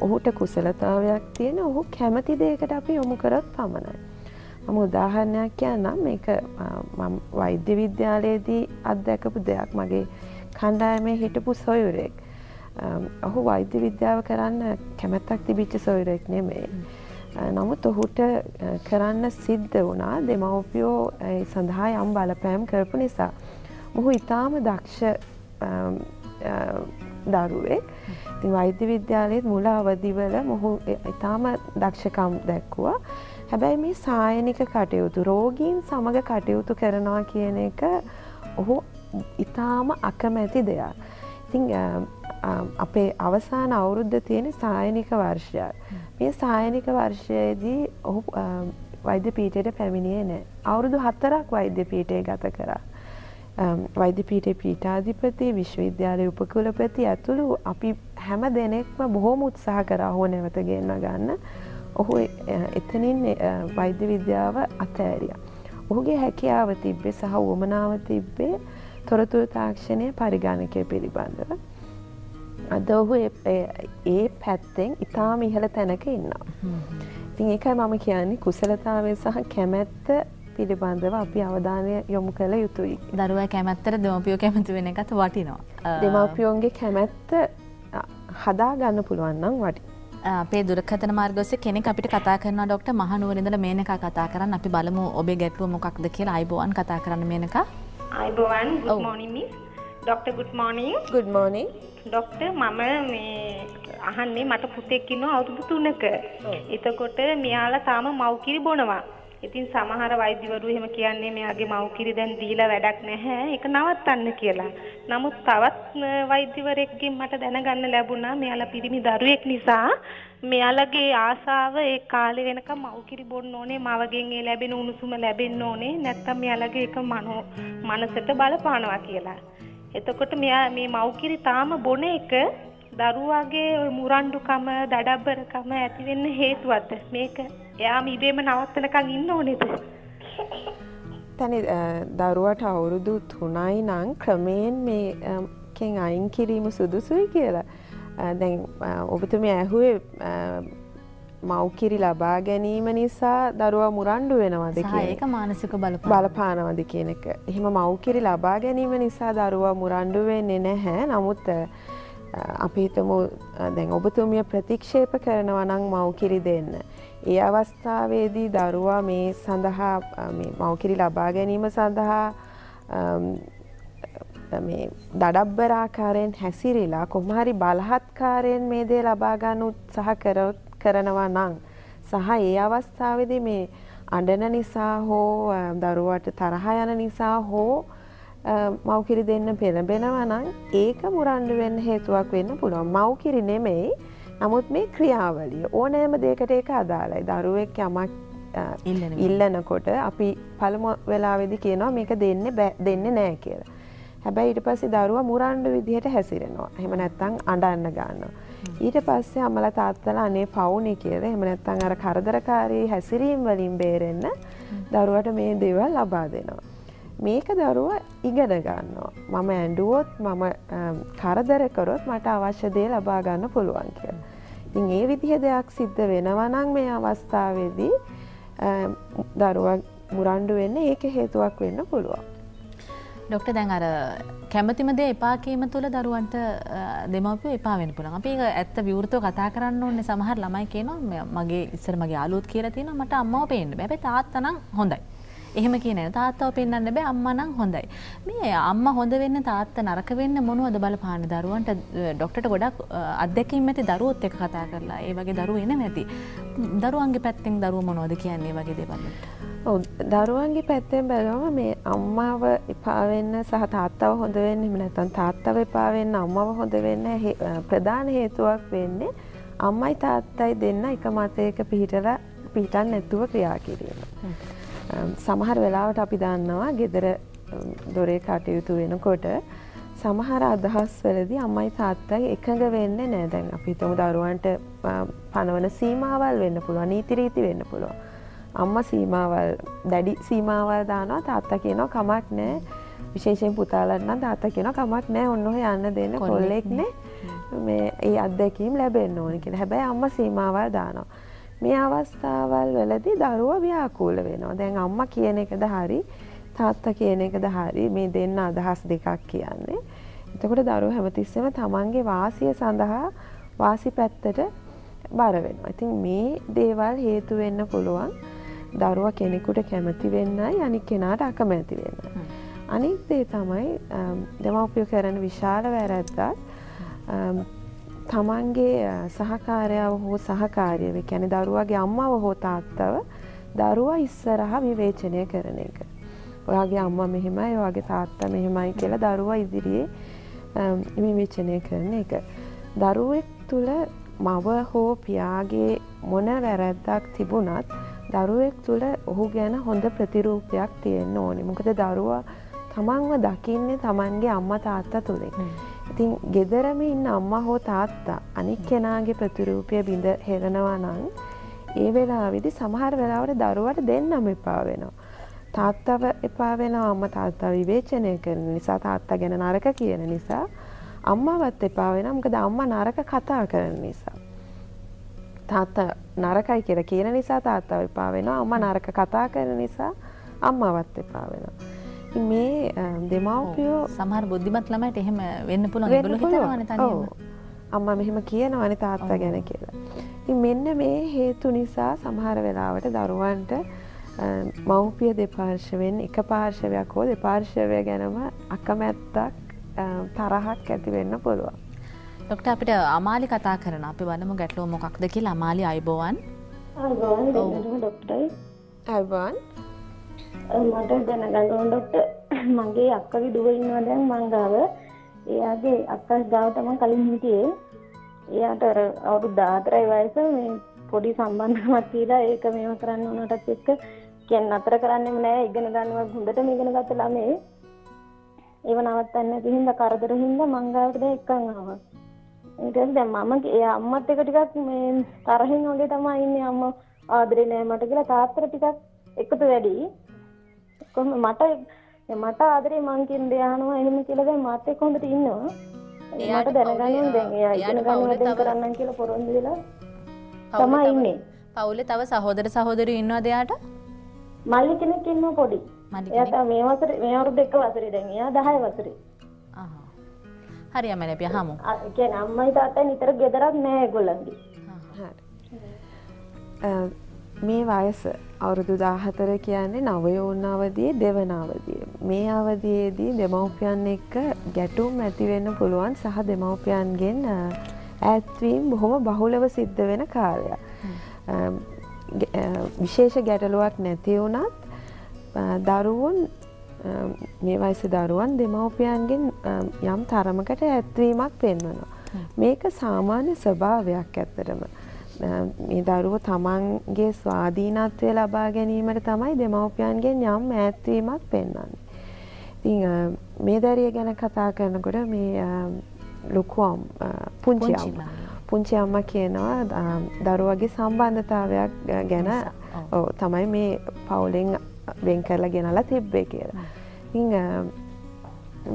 ඔහුට කුසලතාවයක් තියෙන ඔහු කැමති දේකට අපි යොමු කරොත් පමණයි. මම උදාහරණයක් කියන්නම් මේක වෛද්‍ය විද්‍යාලයේදී අත්දැකපු දෙයක් මගේ කණ්ඩායමේ හිටපු සොයුරෙක්. ඔහු වෛද්‍ය විද්‍යාව කරන්න කැමැත්තක් තිබිච්ච සොයුරෙක් නෙමේ. නමුත් ඔහුට කරන්න සිද්ධ වුණා දෙමව්පියෝ සඳහා යම් බලපෑම් කරපු නිසා. මොහු ඉතාම දක්ෂ දරුවෙක්. ඉතින් වෛද්‍ය විද්‍යාලයේත් මුල අවදිවල මොහු ඉතාම දක්ෂකම් දැක්වුවා. හැබැයි මේ සායනික කටයුතු රෝගීන් සමග කටයුතු කරනවා කියන එක ඔහු ඉතාම අකමැති දෙයක්. ඉතින් අපේ අවසාන අවුරුද්ධ තියෙන සායනික වර්ෂයක්. මේ සායනික වර්ෂයේදී ඔහු වෛද්‍ය පීටයට පැමිණියේ නෑ. අවුරුදු හතරක් වෛද්‍ය පීටය ගත කරා. වෛද්‍ය පීටේ පීටාධිපති විශ්වවිද්‍යාලය උපකුලපති ඇතුළු අපි හැම දෙනෙක්ම බොහෝම උත්සාහ කරා හෝ නැවත ගෙන්න්න ගන්න ඔහු එතනින් වෛද්‍ය විද්‍යාව අතෑරිය. ඔහුගේ හැකියාව තිබ්බේ සහ උවමනාව තිබ්බේ තොරතුරු තාක්ෂණය පරිගණකය පිළිබඳව. අද ඔහු ඒ පැත්තෙන් ඉතාම ඉහළ තැනක ඉන්නවා. ඉතින් ඒකයි මම කියන්නේ කුසලතාවය සහ කැමැත්ත පිළිබඳව අපි අවධානය යොමු කළ යුතුයි. දරුව කැමැත්තර දෙමපියෝ කැමති වෙන එකත් වටිනවා. දෙමවපියෝන්ගේ කැමැත්ත හදා ගන්න පුළුවන්නම් වටි. අපේ දුරකතන මාර්ගස කෙනෙක් අපිට කතා කරන ඩොක්ට මහනුවරින්දල මේනක කතා කරන්න. අපි බලමු ඔබේ ගැටලුව මොකක්ද කියලා අයිබෝවන් කතා කරන්න මේනක අයිබෝවන් මෝනිමි ඩොක්ට ගුඩ් මෝනිින් ගුඩ් මෝනිින් ඩොක්ට මම මේ අහන්නේ මට පුතෙක්කින්න අවුරුදු තුනක. එතකොට මෙයාලා තාම මව්කිරි බොනවා ඉතින් සමහර වෛද්‍යවරු එහෙම කියන්නේ මෙයාගේ මව්කිරි දැන් දීලා වැඩක් නැහැ ඒක නවත්තන්න කියලා. නමුත් තවත් වෛද්‍යවරයෙක්ගෙන් මට දැනගන්න ලැබුණා මෙයාලා පිරිමි දරුවෙක් නිසා මෙයාලගේ ආසාව ඒ කාලේ වෙනකම් මව්කිරි බොන්න ඕනේ මවගෙන් ඒ ලැබෙන උණුසුම ලැබෙන්න ඕනේ නැත්තම් මෙයාලගේ ඒක මනෝ මනසට බලපානවා කියලා. එතකොට මෙයා මේ මව්කිරි තාම බොන එක දරුවාගේ මුරණ්ඩුකම දඩබ්බරකම ඇතිවෙන්න හේතුවක්ද? මේක එයාම ඉබේම නවත්තනකං ඉන්න ඕනෙද? තැනි දරුවට අවුරුදු තුනයි නං ක්‍රමයෙන් මේකෙන් අයින් කිරීම සුදුසුයි කියලා. දැන් ඔබතුම ඇහුවේ මව්කිරි ලබා ගැනීම නිසා දරුවා මුරණ්ඩු වෙනවද ඒක මානසික බලපානවද කියන එක. එහෙම මව්කිරි ලබා ගැනීම නිසා දරුවා මුරණ්ඩු වෙන්නේ නැහැ. නමුත් අපි හිතමු දැන් ඔබතුමිය ප්‍රතික්ෂේප කරනවා නම් මව්කිරි දෙන්න. ඒ අවස්ථාවේදී දරුවා මේ සඳහා මව්කිරි ලබා ගැනීම සඳහා මේ දඩබ්බරාකාරයෙන් හැසිරිලා කොහමහරි බලහත්කාරයෙන් මේ දේ ලබා ගන්න උත්සාහ කරනවා නම් සහ ඒ අවස්ථාවේදී මේ අඬන නිසා හෝ දරුවට තරහ යන නිසා හෝ මව්කිරි දෙන්න පෙළඹෙනවා නම් ඒක මුරණ්ඩු වෙන්න හේතුවක් වෙන්න පුළුවන්. මව්කිරි නෙමෙයි. නමුත් මේ ක්‍රියාවලිය ඕනෑම දෙයකට ඒක අදාළයි. දරුවෙක් යමක් ඉල්ලනකොට අපි පළමු වෙලාවේදී කියනවා මේක දෙන්න දෙන්නේ නැහැ කියලා. හැබැයි ඊට පස්සේ දරුවා මුරණ්ඩු විදිහට හැසිරෙනවා. එහෙම නැත්නම් අඬන්න ගන්නවා. ඊට පස්සේ අම්මලා තාත්තලා අනේ පවුනේ කියලා එහෙම නැත්නම් අර කරදරකාරී හැසිරීම් වලින් බේරෙන්න දරුවට මේ දේවල් ලබා දෙනවා. මේක දරුව ඉගෙන ගන්නවා. මම ඇඩුවොත් මම කරදර කරොත් මට අවශ්‍ය දේ ලබා ගන්න පුළුවන් කියලා. ඉතින් ඒ විදිහ දෙයක් සිද්ධ වෙනවා නම් මේ අවස්ථාවේදී දරුවා මුරණ්ඩු වෙන්න ඒක හේතුවක් වෙන්න පුළුවන්. ඩොක්ට දැන් අර කැමතිමද එපාකීම තුළ දරුවන්ට දෙමවපිය එපා වෙන පුළන් අපි ඇත්ත විවෘතව කතා කරන්න ඕන්න සමහර ළමයි කියනවා මගේ ඉස්සර මගේ අලුත් කියල තියෙන මට අම්මාව පේන්න බැබ තාත්තනම් හොඳයි එහෙම කියන තාත්තාව පෙන්න්න බෑ අම්මනං හොඳයි. මේ අම්ම හොඳ වෙන්න තාත්ත නරක වෙන්න මොනුවද බලපාන දරුවන්ට ඩොක්ටට ගොඩක් අදැකින් ඇති දරුවොත් එක කතා කරලා ඒ වගේ දරුව එන ඇති. දරුවන්ගේ පැත්තෙන් දරුව මොනෝද කියන්නේ වගේ දෙවල්ලට. දරුවන්ගේ පැත්තෙන් බැලුවම මේ අම්මාව එපාවෙන්න සහ තාත්තාව හොඳ වෙන්න එම නැතන් තාත්තව එපාවෙන්න අම්මව හොඳ වෙන්න ප්‍රධාන හේතුවක් වෙන්නේ අම්මයි තාත්තයි දෙන්න එක මතයක පිහිටලා පිහිටන් නැතුව ක්‍රියා කිරීම. සමහර වෙලාවට අපි දන්නවා ගෙදර දොරේ කටයුතු වෙනකොට සමහර අදහස් වලදී අම්මයි තාත්තයි එකඟ වෙන්න නෑ දැන් අපි හිතමු දරුවන්ට පනවන සීමාවල් වෙන්න පුළුවන් නීතිරීති වෙන්න පුළුවන්. අම්ම සීමාවල් දැඩි සීමාවල් දානවා තාත්තා කියනවා කමක් නෑ විශේෂයෙන් පුතාලන්න තාත්තා කියන කමක් නෑ ඔන්න ඔහ යන්න දෙන්න කොල්ලෙක්නේ මේ ඒ අත්දැකීම් ලැබෙන්න ඕනි කියලා. හැබැයි අම්ම සීමාවල් දානවා. මේ අවස්ථාවල් වලදී දරුව ව්‍යාකූල වෙනවා. දැන් අම්මා කියන එකද හරි තාත්තා කියන එකද හරි මේ දෙන්න අදහස් දෙකක් කියන්නේ. එතකොට දරුව හැමතිස්සෙම තමන්ගේ වාසිය සඳහා වාසි පැත්තට බර වෙනවා. ඉතින් මේ දේවල් හේතු වෙන්න පුළුවන් දරුවා කෙනෙකුට කැමති වෙන්නයි අනික් කෙනාට අකමැති වෙන්න. අනික් දේ තමයි දෙමව්පියෝ කරන විශාල වැරැද්දක් තමන්ගේ සහකාරයාව හෝ සහකාරයව කැනෙ දරුවගේ අම්මාව හෝ තාත්තව දරුවා ඉස්සරහ විවේචනය කරන එක. ඔයාගේ අම්ම මෙහෙමයි ඔයාගේ තාත්තා මෙහෙමයි කියලා දරුවා ඉදිරියේ විවේචනය කරන එක. දරුවෙක් තුළ මව හෝ පියාගේ මොන වැරැද්දක් තිබුණත් දරුවෙක් තුළ ඔහු ගැන හොඳ ප්‍රතිරූපයක් තියෙන්න ඕනි මොකද දරුවා තමන්ව දකින්නේ තමන්ගේ අම්ම තාත්තා තුළින්. ඉතින් ගෙදරම ඉන්න අම්මා හෝ තාත්තා අනික් කෙනාගේ ප්‍රතිරූපය බිඳ හෙරනවා නං ඒ වෙලා විදි සමහර වෙලාවට දරුවට දෙන්නම එපා වෙනවා. තාත්තව එපා වෙන අම්ම තාත්තා විවේචනය කරන නිසා තාත්තා ගැන නරක කියන නිසා අම්මවත් එපා වෙන මොකද අම්ම නරක කතා කරන නිසා. තාත්තා නරකයි කියල කියන නිසා තාත්තාව එපා වෙන අම්ම නරක කතා කරන නිසා අම්මවත් එපා වෙනවා. මේ දෙමව්පියෝ සමහර බුද්ධිමත් ළමයිට එහෙම වෙන්න පුළුවන් අම්ම මෙහෙම කියනවන තාත්තා ගැන කියලා. මෙන්න මේ හේතු නිසා සමහර වෙලාවට දරුවන්ට මව්පිය දෙපාර්ශවෙන් එක පාර්ශවයක් හෝ දෙපාර්ශවය ගැනම අකමැත්තක් තරහක් ඇතිවෙන්න පුළුවන්. ඩොක්ට අපිට අමාලි කතා කරන අපි වනම ගැටලෝ මොකක්ද කියලා. අමාලි අයිබෝවන්. ඇවන් මට දැනගන්න ඕන ඩොක්ටර් මගේ අක්කගේ දුව ඉන්නවා දැන් මං ගාව. එයාගේ අක්කා ගාව තමයි කලින් හිටියේ. එයාට අර අවුරුදු 14යි වයස මේ පොඩි සම්බන්ධකමක් තියලා ඒක මේව කරන්න උනටත් එක්ක කියන්නේ නතර කරන්නෙම නෑ ඉගෙන ගන්නවා හොඳටම ඉගෙන ගත්ත ළමේ. ඒව නවත්තන්න නැති හින්දා කරදර හින්දා මං ගාවට දැන් එක්කන් ආවා. ඊට පස්සේ දැන් මම එයා අම්මත් එක ටිකක් මේ තරහින් වගේ තමයි ඉන්නේ අම්මා ආදරේ නෑ මට කියලා තාත්තට ටිකක් එකතු වැඩි. කොහොම මට මට ආදරේ මං කියන දේ අහනවා එහෙම කියලා දැන් මාත් එක්ක හොඳට ඉන්නවා. මට දැනගන්න ඕනේ දැන් එයා ඉගෙන ගන්න වැඩේ කරන්නම් කියලා පොරොන්දු වෙලා තමයි ඉන්නේ. පවුලේ තව සහෝදර සහෝදරියෝ ඉන්නවද එයාට? මල්ලි කෙනෙක් ඉන්නවා පොඩි. එයාට මේ වසරේ මේ අවුරුදු එක වසරේ දැන් එයා 10 වසරේ. හරි අහමු. ඒ කියන්නේ අම්මයි තාත්තයි නිතර ගෙදරක් නෑ ඒගොල්ලන්ගේ. හරි. මේ වයස අවුරුදු දාහතර කියන්නේ නවයෝන් අවදියේ දෙවන අවදිය. මේ අවදියේදී දෙමව්පියන් එක්ක ගැටුම් ඇතිවෙන්න පුළුවන් සහ දෙමව්පියන්ගෙන් ඇත්වීම් බොහොම බහුලව සිද්ධ වෙන කාලයක්. විශේෂ ගැටලුවක් නැති වුණත් දරුවුන් මේ වයස දරුවන් දෙමව්පියන්ගෙන් යම් තරමකට ඇත්වීමක් පෙන්වනවා. මේක සාමාන්‍ය ස්වභාවයක් ඇත්තටම. මේ දරුව තමන්ගේ ස්වාධීනත්වය ලබා ගැනීමට තමයි දෙමව්පියන්ගෙන් යම් ඈත්වීමක් පෙන්වන්නේ. ඉතින් මේ දැරිය ගැන කතා කරනකොට මේ ලොකු පුංචි අම්මා පුංචි අම්මා කියනවා දරුවගේ සම්බන්ධතාවයක් ගැන තමයි මේ පවුලෙන් වෙන් කරලා ගෙනලා තිබ්බේ කියලා. ඉතින්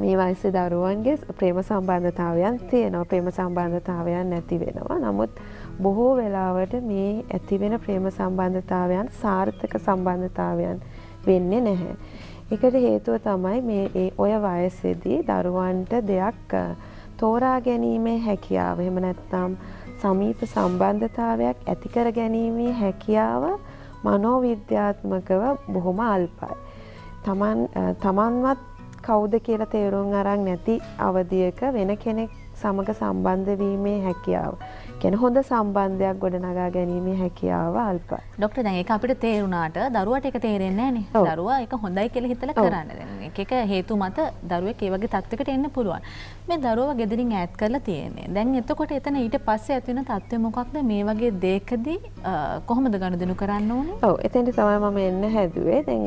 මේ වයසේ දරුවන්ගේ ප්‍රේම සම්බන්ධතාවයන් තියෙනවා ප්‍රේම සම්බන්ධතාවයන් නැති වෙනවා. නමුත් බොහෝ වෙලාවට මේ ඇතිවෙන ප්‍රේම සම්බන්ධතාවයන් සාර්ථක සම්බන්ධතාවයන් වෙන්නේ නැහැ. එකට හේතුව තමයි මේ ඒ ඔය වයසේදී දරුවන්ට දෙයක් තෝරා ගැනීමේ හැකියාව එහෙම නැත්නම් සමීප සම්බන්ධතාවයක් ඇති කර ගැනීමේ හැකියාව මනෝවිද්‍යාත්මකව බොහොම අල්පයි. තමන් තමන්වත් කවුද කියලා තේරුම් අරන් නැති අවධියක වෙන කෙනෙක් සමග සම්බන්ධ වීමේ හැකියාව. ගැන හොඳ සම්බන්ධයක් ගොඩනගා ගැනීමේ හැකියාව අල්ප. ඩොක්ටර් දැන් ඒක අපිට තේරුණාට දරුවට ඒක තේරෙන්නේ නැහනේ. දරුවා ඒක හොඳයි කියලා හිතලා කරන්නේ. එක එක හේතු මත දරුවෙක් ඒ වගේ තත්යකට එන්න පුළුවන්. මේ දරුවව ගෙදරින් ඈත් කරලා තියෙන්නේ. දැන් එතකොට එතන ඊට පස්සේ ඇති වෙන තත්ත්වය මොකක්ද? මේ වගේ දෙයකදී කොහොමද ගනුදෙනු කරන්න ඕනේ? ඔව් එතෙන්ට තමයි මම එන්න හැදුවේ. දැන්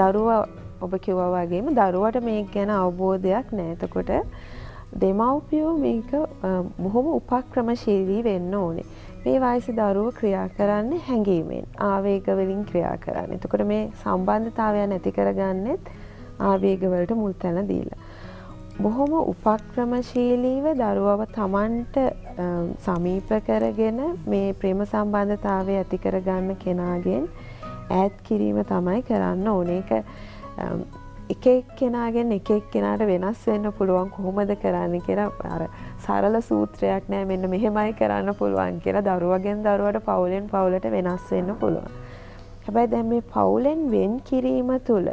දරුවා ඔබ කිව්වා වගේම දරුවට මේක ගැන අවබෝධයක් නැහැ. එතකොට දෙමව්පියෝ මේක බොහොම උපක්‍රමශීලී වෙන්න ඕනේ. මේ වයසි දරුව ක්‍රියා කරන්නේ හැඟීමෙන් ආවේගවලින් ක්‍රියා කරන්න. එතකොට මේ සම්බන්ධතාවය නැති කරගන්නෙත් ආවේගවලට මුල් තැන දීලා. බොහොම උපක්‍රමශීලීව දරුවව තමන්ට සමීප කරගෙන මේ ප්‍රේම සම්බන්ධතාවය ඇති කරගන්න කෙනාගෙන් ඈත් කිරීම තමයි කරන්න ඕනේ. එක එක්කෙනාගෙන් එක එක්කෙනාට වෙනස් වෙන්න පුළුවන් කොහොමද කරන්න කියලා අර සරල සූත්‍රයක් නෑ මෙන්න මෙහෙමයි කරන්න පුළුවන් කියලා දරුවගෙන් දරුවට පවුලෙන් පවුලට වෙනස් වෙන්න පුළුවන්. හැබැයි දැන් මේ පවුලෙන් වෙන් කිරීම තුළ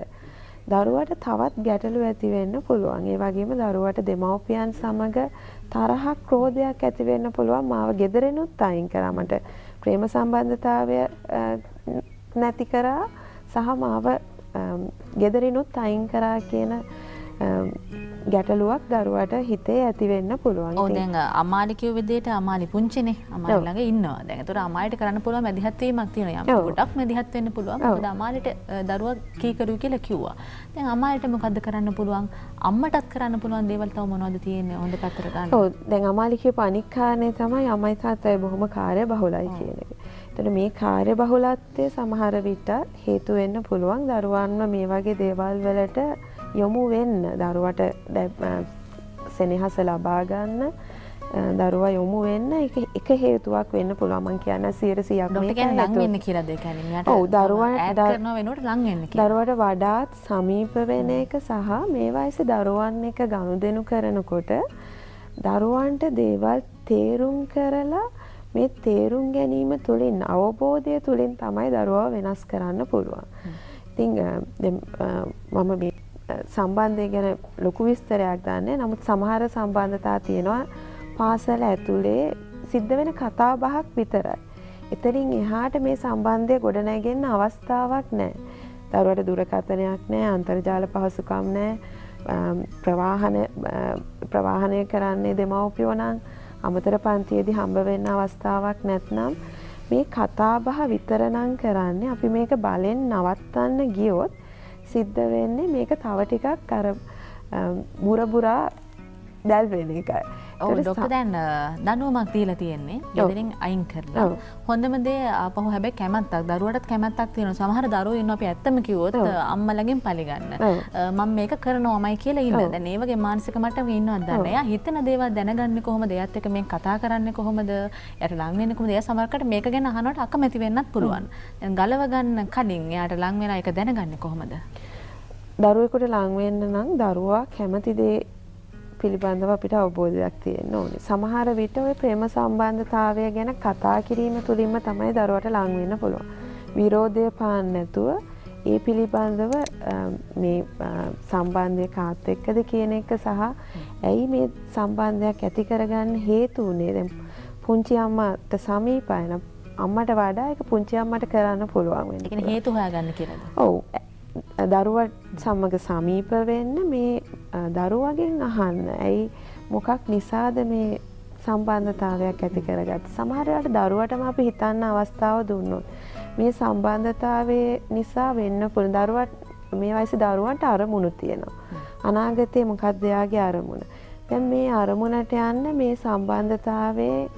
දරුවට තවත් ගැටලු ඇති වෙන්න පුළුවන්. ඒ වගේම දරුවට දෙමව්පියන් සමග තරහක් ක්‍රෝධයක් ඇති වෙන්න පුළුවන්. මාව ගෙදරිනුත් අයින් කරා මට ප්‍රේම සම්බන්ධතාවය නැති කරා සහ මාව ගෙදරිනුත් අයින් කරා කියන ගැටලුවක් දරුවට හිතේ ඇති වෙන්න පුළුවන්. ඔව් දැන් අම්මාලි කිව්ව විදිහට අම්මාලි පුංචිනේ. අම්මාලි ළඟ ඉන්නවා. දැන් ඒතර අම්මාලිට කරන්න පුළුවන් මැදිහත් වීමක් තියෙනවා. යම් ගොඩක් මැදිහත් වෙන්න පුළුවන්. මොකද අම්මාලිට දරුවා කීකරුයි කියලා කිව්වා. දැන් අම්මාලිට මොකද්ද කරන්න පුළුවන්? අම්මටත් කරන්න පුළුවන් දේවල් තව මොනවද තියෙන්නේ හොඳ පැත්තට ගන්න? ඔව් දැන් අනික් කාරණේ තමයි අම්මයි තාත්තයි බොහොම කාර්ය බහුලයි කියන එක. එතකොට මේ කාර්ය බහුලත්වය සමහර විට හේතු වෙන්න පුළුවන්. දරුවන්ව මේ වගේ දේවල් වලට යොමු වෙන්න දරුවට සෙනෙහස ලබා ගන්න දරුවා යොමු වෙන්න එක හේතුවක් වෙන්න පුළුවන්. මං කියන්න 100%ක් මේක ලං වෙන්න කියලාද ඔව් කියලා. දරුවට වඩාත් සමීප වෙන එක සහ මේ වයසේ දරුවන් එක ගනුදෙනු කරනකොට දරුවන්ට දේවල් තේරුම් කරලා මේ තේරුම් ගැනීම තුළින් අවබෝධය තුළින් තමයි දරුවා වෙනස් කරන්න පුළුවන්. ඉතින් මම මේ සම්බන්ධය ගැන ලොකු විස්තරයක් දන්නේ නමුත් සමහර සම්බන්ධතා තියෙනවා පාසල ඇතුලේ සිද්ධ වෙන කතා බහක් විතරයි. එතනින් එහාට මේ සම්බන්ධය ගොඩනැගෙන්න අවස්ථාවක් නැහැ. දරුවට දුරකථනයක් නැහැ, අන්තර්ජාල පහසුකම් නැහැ. ප්‍රවාහන ප්‍රවාහනය කරන්නේ දෙමව්පියෝ නම් අමතර පන්තියේදී හම්බ වෙන්න අවස්ථාවක් නැත්නම් මේ කතාබහ විතරනම් කරන්නේ අපි මේක බලෙන් නවත්තන්න ගියොත් සිද්ධ වෙන්නේ මේක තව ටිකක් අර බුරබුරා දැල් වෙන එකයි. ඩොක්ටර් දැන් දනුවමක් දීලා තියෙන්නේ ගෙදරින් අයින් කරලා. හොඳම දේ ආපහු හැබැයි කැමැත්තක් දරුවටත් කැමැත්තක් තියෙනවා. සමහර දරුවෝ ඉන්නවා අපි ඇත්තම කිව්වොත් අම්මලගෙන් පරිගන්න. මම මේක කරනවාමයි කියලා ඉන්න. දැන් ඒ වගේ මානසික මට්ටමක ඉන්නවද දන්නේ. එයා හිතන දේවල් දැනගන්නේ කොහොමද? එයාත් එක්ක මේ කතා කරන්නේ කොහොමද? එයාට ලං වෙන්නේ කොහොමද? එයා සමහරකට මේක ගැන අහනකොට අකමැති වෙන්නත් පුළුවන්. දැන් ගලව ගන්න කලින් එයාට ලං වෙලා ඒක දැනගන්නේ කොහොමද? දරුවෙකුට ලං වෙන්න නම් දරුවා කැමති දේ පිළිබඳව අපිට අවබෝධයක් තියෙන්න ඕනේ. සමහර විට ওই ප්‍රේම සම්බන්ධතාවය ගැන කතා කිරීම තුළින්ම තමයි දරුවට ලං වෙන්න පුළුවන්. විරෝධය පාන්න නැතුව ඒ පිළිබඳව මේ සම්බන්ධය කාත් එක්කද කියන එක සහ ඇයි මේ සම්බන්ධයක් ඇති කරගන්න හේතු වුණේ දැන් පුංචි අම්මට සමීපයි නම් අම්මට වඩා ඒක පුංචි අම්මට කරන්න පුළුවන් වෙන්නේ. ඒ කියන්නේ හේතු හොයාගන්න කියලාද? ඔව්. දරුවත් සමග සමීප වෙන්න මේ දරුවගෙන් අහන්න. ඇයි මොකක් නිසාද මේ සම්බන්ධතාවයක් ඇති කරගත්. සමහරවට දරුවටම අපි හිතන්න අවස්ථාව දුන්නොත්. මේ සම්බන්ධතාවය නිසා වෙන්න පුළුවන් දරුවට මේ වයස දරුවන්ට අරමුණු තියෙනවා. අනාගතයේ මොකක්ද එයාගේ අරමුණ. දැන් මේ අරමුණට යන්න මේ සම්බන්ධතාවයේ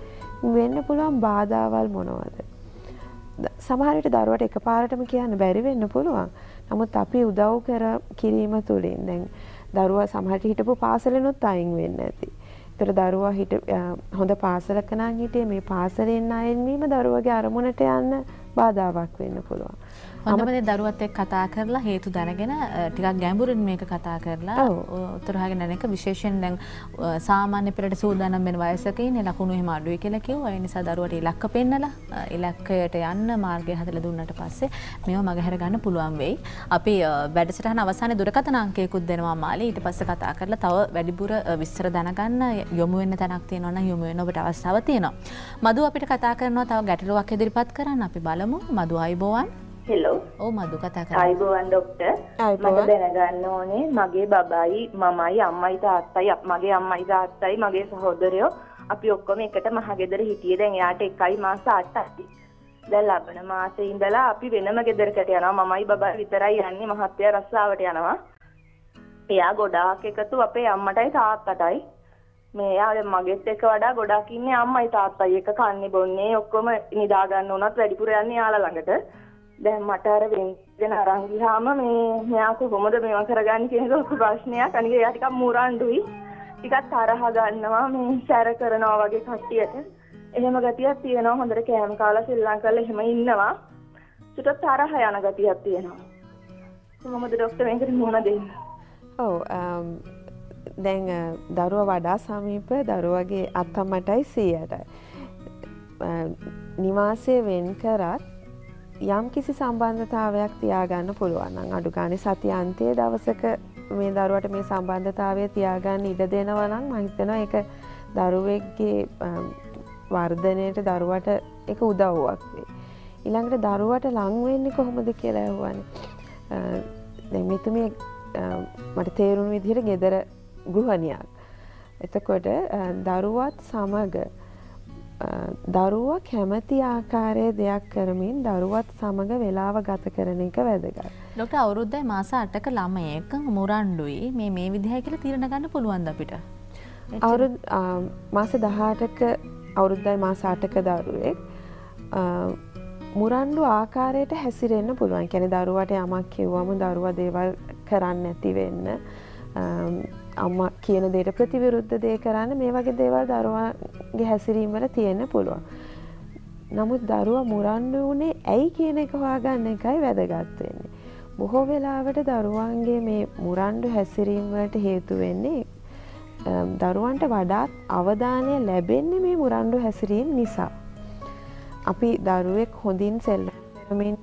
වෙන්න පුළුවන් බාධාවල් මොනවද? සමහරට දරුවට එකපාරටම කියන්න බැරි වෙන්න පුළුවන්. නමුත් අපි උදව් කර කිරීම තුළින් දැන් දරුවා සමහරට හිටපු පාසලෙනුත් අයින් වෙන්න ඇති. ඒතර දරුවා හිට හොඳ පාසලක නම් හිටියේ මේ පාසලෙන් අයින් වීම දරුවගේ අරමුණට යන්න බාධාවක් වෙන්න පුළුවන්. හොඳමදේ දරුවත් එක් කතා කරලා හේතු දැනගෙන ටිකක් ගැඹුරින් මේක කතා කරලා උත්තරහගෙන එක විශේෂයෙන් දැන් සාමාන්‍ය පෙරට සූදානම් වෙන වයසකින් ලකුණු එහෙම අඩුයි කියලා කිව්වා. ඒ නිසා දරුවට ඉලක්ක පෙන්නලා ඉලක්කයට යන්න මාර්ගය හදලා දුන්නට පස්සේ මේව මගහැර ගන්න පුළුවන් වෙයි. අපි වැඩසටහන අවසානයේ දුරකථන අංකයකුත් දෙනවා මාලේ. ඊට පස්සේ කතා කරලා තව වැඩිපුර විස්තර දැනගන්න යොමු වෙන්න තැනක් තියෙනවා නම් යොමු වෙන්න ඔබට අවස්ථාව තියෙනවා. මදු අපිට කතා කරනවා තව ගැටලුවක් ඉදිරිපත් කරන්න අපි බලමු. මදු අයිබෝවන්. හෙලෝ. ඔව් මදු කතා කරන්න. අයිබෝවන් ડોක්ටර්. මට දැනගන්න ඕනේ මගේ බබායි මමයි අම්මයි තාත්තයි මගේ අම්මයි තාත්තයි මගේ සහෝදරයෝ අපි ඔක්කොම එකට මහගෙදර හිටියේ දැන් එයාට 1යි මාස 8යි. දැන් ලබන මාසේ ඉඳලා අපි වෙනම ගෙදරකට යනවා මමයි බබයි විතරයි යන්නේ මහත්තයා රස්සාවට යනවා. එයා ගොඩාක් එකතු අපේ අම්මටයි තාත්තටයි. මේ එයා මගෙත් එක වඩා ගොඩක් ඉන්නේ අම්මයි තාත්තයි එක කන්නේ බොන්නේ ඔක්කොම නිදා ගන්න උනත් වැඩිපුර යන්නේ යාලා ළඟට. දැන් මට අර වෙන අරන් ගියාම මේ මෙයා කොහොමද මේවා කරගන්නේ කියන එක ලොකු ප්‍රශ්නයක්. අනික එයා ටිකක් මුරණ්ඩුයි. ටිකක් තරහ ගන්නවා මේ සැර කරනවා වගේ කට්ටියට. එහෙම ගතියක් තියෙනවා හොඳට කෑම කාලා ශ්‍රී ලංකාවේ එහෙම ඉන්නවා. චුට්ටක් තරහ යන ගතියක් තියෙනවා. කොහොමද ડોක්ටර් මේකට මුහුණ දෙන්නේ? ඔව් දැන් දරුව වඩා සමීප දරුවගේ අත්තම්මටයි සීයටයි. නිවාසය වෙන් කරත් යම් කිසි සම්බන්ධතාවයක් තියාගන්න පුළුවන් නම් අඩු ගානේ සති අන්තයේ දවසක මේ දරුවට මේ සම්බන්ධතාවය තියාගන්න ඉඩ දෙනවා නම් මම හිතනවා ඒක දරුවෙක්ගේ වර්ධනයට දරුවට එක උදව්වක් වේ. ඊළඟට දරුවට ලං වෙන්නේ කොහොමද කියලා ඇහුවානේ. දැන් මෙතුමිය මට තේරුණු විදිහට ගෙදර ගෘහණියක්. එතකොට දරුවත් සමග දරුවා කැමති ආකාරයේ දෙයක් කරමින් දරුවත් සමග වෙලාව ගත කරන එක වැදගත්. ඩොක්ටර් අවුරුද්දයි මාස 8ක ළමයෙක් මුරණ්ඩුයි මේ මේ විදිහයි කියලා තීරණ ගන්න පුළුවන්ද අපිට? අවුරුදු මාස 18ක අවුරුද්දයි මාස 8ක දරුවෙක් මුරණ්ඩු ආකාරයට හැසිරෙන්න පුළුවන්. කියන්නේ දරුවට යමක් කිව්වම දරුවා දේවල් කරන්න නැති වෙන්න අම්මා කියන දේට ප්‍රතිවිරුද්ධ දේ කරන්න මේ වගේ දේවල් දරුවාගේ හැසිරීම වල තියෙන්න පුළුවන්. නමුත් දරුවා මුරණ්ඩු වුණේ ඇයි කියන එක හොයාගන්න එකයි වැදගත් වෙන්නේ. බොහෝ වෙලාවට දරුවන්ගේ මේ මුරණ්ඩු හැසිරීම වලට හේතු වෙන්නේ දරුවන්ට වඩාත් අවධානය ලැබෙන්නේ මේ මුරණ්ඩු හැසිරීම් නිසා. අපි දරුවෙක් හොඳින් සෙල්ල කරමින්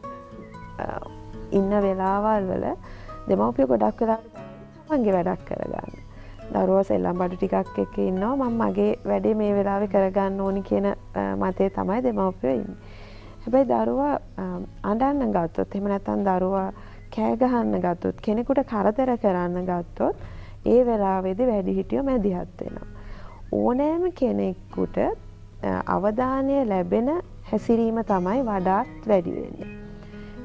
ඉන්න වෙලාවල් වල දෙමව්පිය ගොඩක් වෙලා තමන්ගේ වැඩක් කරගන්න. දරුවා සෙල්ලම් බඩු ටිකක් එක්ක ඉන්නවා මම මගේ වැඩේ මේ වෙලාවේ කරගන්න ඕනි කියන මතේ තමයි දෙමව්පියෝ ඉන්නේ. හැබැයි දරුවා අඬන්න ගත්තොත් එහෙම නැත්නම් දරුවා කෑ ගහන්න ගත්තොත් කෙනෙකුට කරදර කරන්න ගත්තොත් ඒ වෙලාවේදී වැඩිහිටියෝ මැදිහත් වෙනවා. ඕනෑම කෙනෙකුට අවධානය ලැබෙන හැසිරීම තමයි වඩාත් වැඩි වෙන්නේ.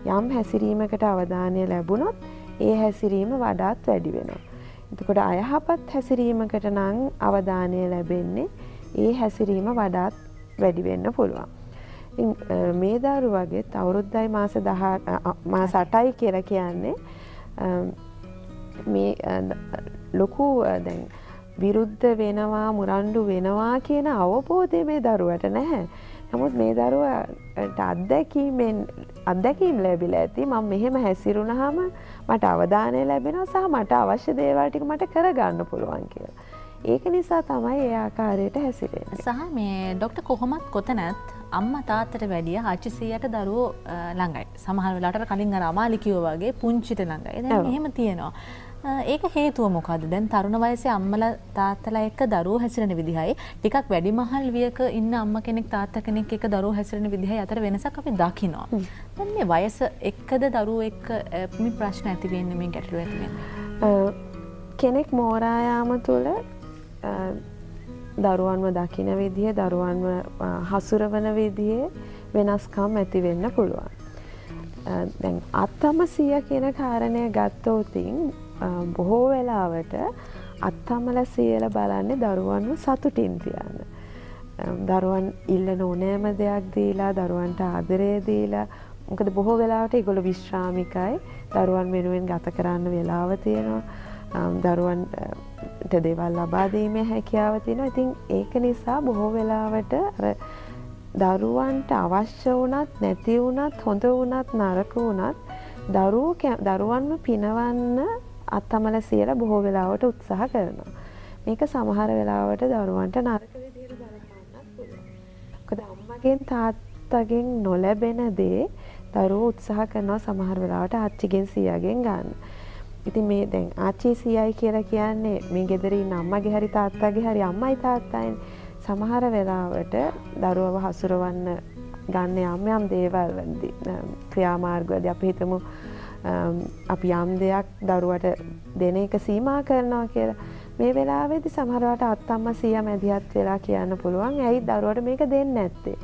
යම් හැසිරීමකට අවධානය ලැබුණොත් ඒ හැසිරීම වඩාත් වැඩි වෙනවා. එතකොට අයහපත් හැසිරීමකට නම් අවධානය ලැබෙන්නේ ඒ හැසිරීම වඩාත් වැඩි වෙන්න පුළුවන්. මේ දරුවගෙත් අවුරුද්දයි මාස 10 මාස 8යි කියලා කියන්නේ මේ ලොකු දැන් විරුද්ධ වෙනවා මුරණ්ඩු වෙනවා කියන අවබෝධය මේ දරුවට නැහැ. නමුත් මේ දරුවට අත්දැකීමෙන් අත්දැකීම් ලැබිලා ඇති මම මෙහෙම හැසිරුණාම මට අවධානය ලැබෙනවා සහ මට අවශ්‍ය දේවල් ටික මට කරගන්න පුළුවන් කියලා. ඒක නිසා තමයි ඒ ආකාරයට හැසිරෙන්නේ. සහ මේ ડોක්ටර් කොහොමත් කොතනත් අම්මා තාත්තට වැඩිය ආච්චි සීයට දරුවෝ ළඟයි. සමහර වෙලාවට කලින් අර අමාලිකියෝ වගේ පුංචිට ළඟයි. දැන් එහෙම තියෙනවා. ඒක හේතුව මොකද දැන් තරුණ වයසේ අම්මල තාත්තලා එක්ක දරුවෝ හැසිරෙන විදිහයි ටිකක් වැඩිමහල් වියක ඉන්න අම්ම කෙනෙක් තාත්තා කෙනෙක් එක්ක දරුවෝ හැසිරෙන විදිහයි අතර වෙනසක් අපි දකිනවා. දැන් මේ වයස එක්කද දරුවෝ එක්ක මේ ප්‍රශ්න ඇති වෙන්නේ මේ ගැටලුව ඇති වෙන්නේ? කෙනෙක් මෝරා යාම තුළ දරුවන්ව දකින විදිහ දරුවන්ව හසුරවන විදිහේ වෙනස්කම් ඇති වෙන්න පුළුවන්. දැන් අත්තම සිය කියන කාරණය ගත්තෝතින් බොහෝ වෙලාවට අත්තම්මල සියල බලන්නේ දරුවන්ව සතුටින් තියන්න. දරුවන් ඉල්ලන ඕනෑම දෙයක් දීලා දරුවන්ට ආදරය දීලා මොකද බොහෝ වෙලාවට ඒගොල්ල විශ්‍රාමිකයි. දරුවන් වෙනුවෙන් ගත කරන්න වෙලාව තියෙනවා. දරුවන්ට දේවල් ලබා දීමේ හැකියාව තියෙනවා. ඉතින් ඒක නිසා බොහෝ වෙලාවට අර දරුවන්ට අවශ්‍ය වුණත් නැති වුණත් හොඳ වුණත් නරක වුණත් දරුවෝ දරුවන්ම පිනවන්න අත්තමල සියලා බොහෝ වෙලාවට උත්සාහ කරනවා. මේක සමහර වෙලාවට දරුවන්ට නරක විදිහට බලපාන්නත් පුළුවන්. මොකද අම්මගෙන් තාත්තගෙන් නොලැබෙන දේ දරුවෝ උත්සාහ කරනවා සමහර වෙලාවට ආච්චිගෙන් සීයාගෙන් ගන්න. ඉතින් මේ දැන් ආච්චි සීයයි කියලා කියන්නේ මේ ගෙදර ඉන්න අම්මගේ හරි තාත්තගේ හරි අම්මයි තාත්තයිනේ. සමහර වෙලාවට දරුවව හසුරවන්න ගන්න යම් යම් දේවල් ක්‍රියාමාර්ගවලදී අපි හිතමු අපි යම් දෙයක් දරුවට දෙන එක සීමා කරනවා කියලා. මේ වෙලාවේදී සමහරවට අත්තම්ම සීයා මැදිහත් වෙලා කියන්න පුළුවන්. ඇයි දරුවට මේක දෙන්නේ නැත්තේ?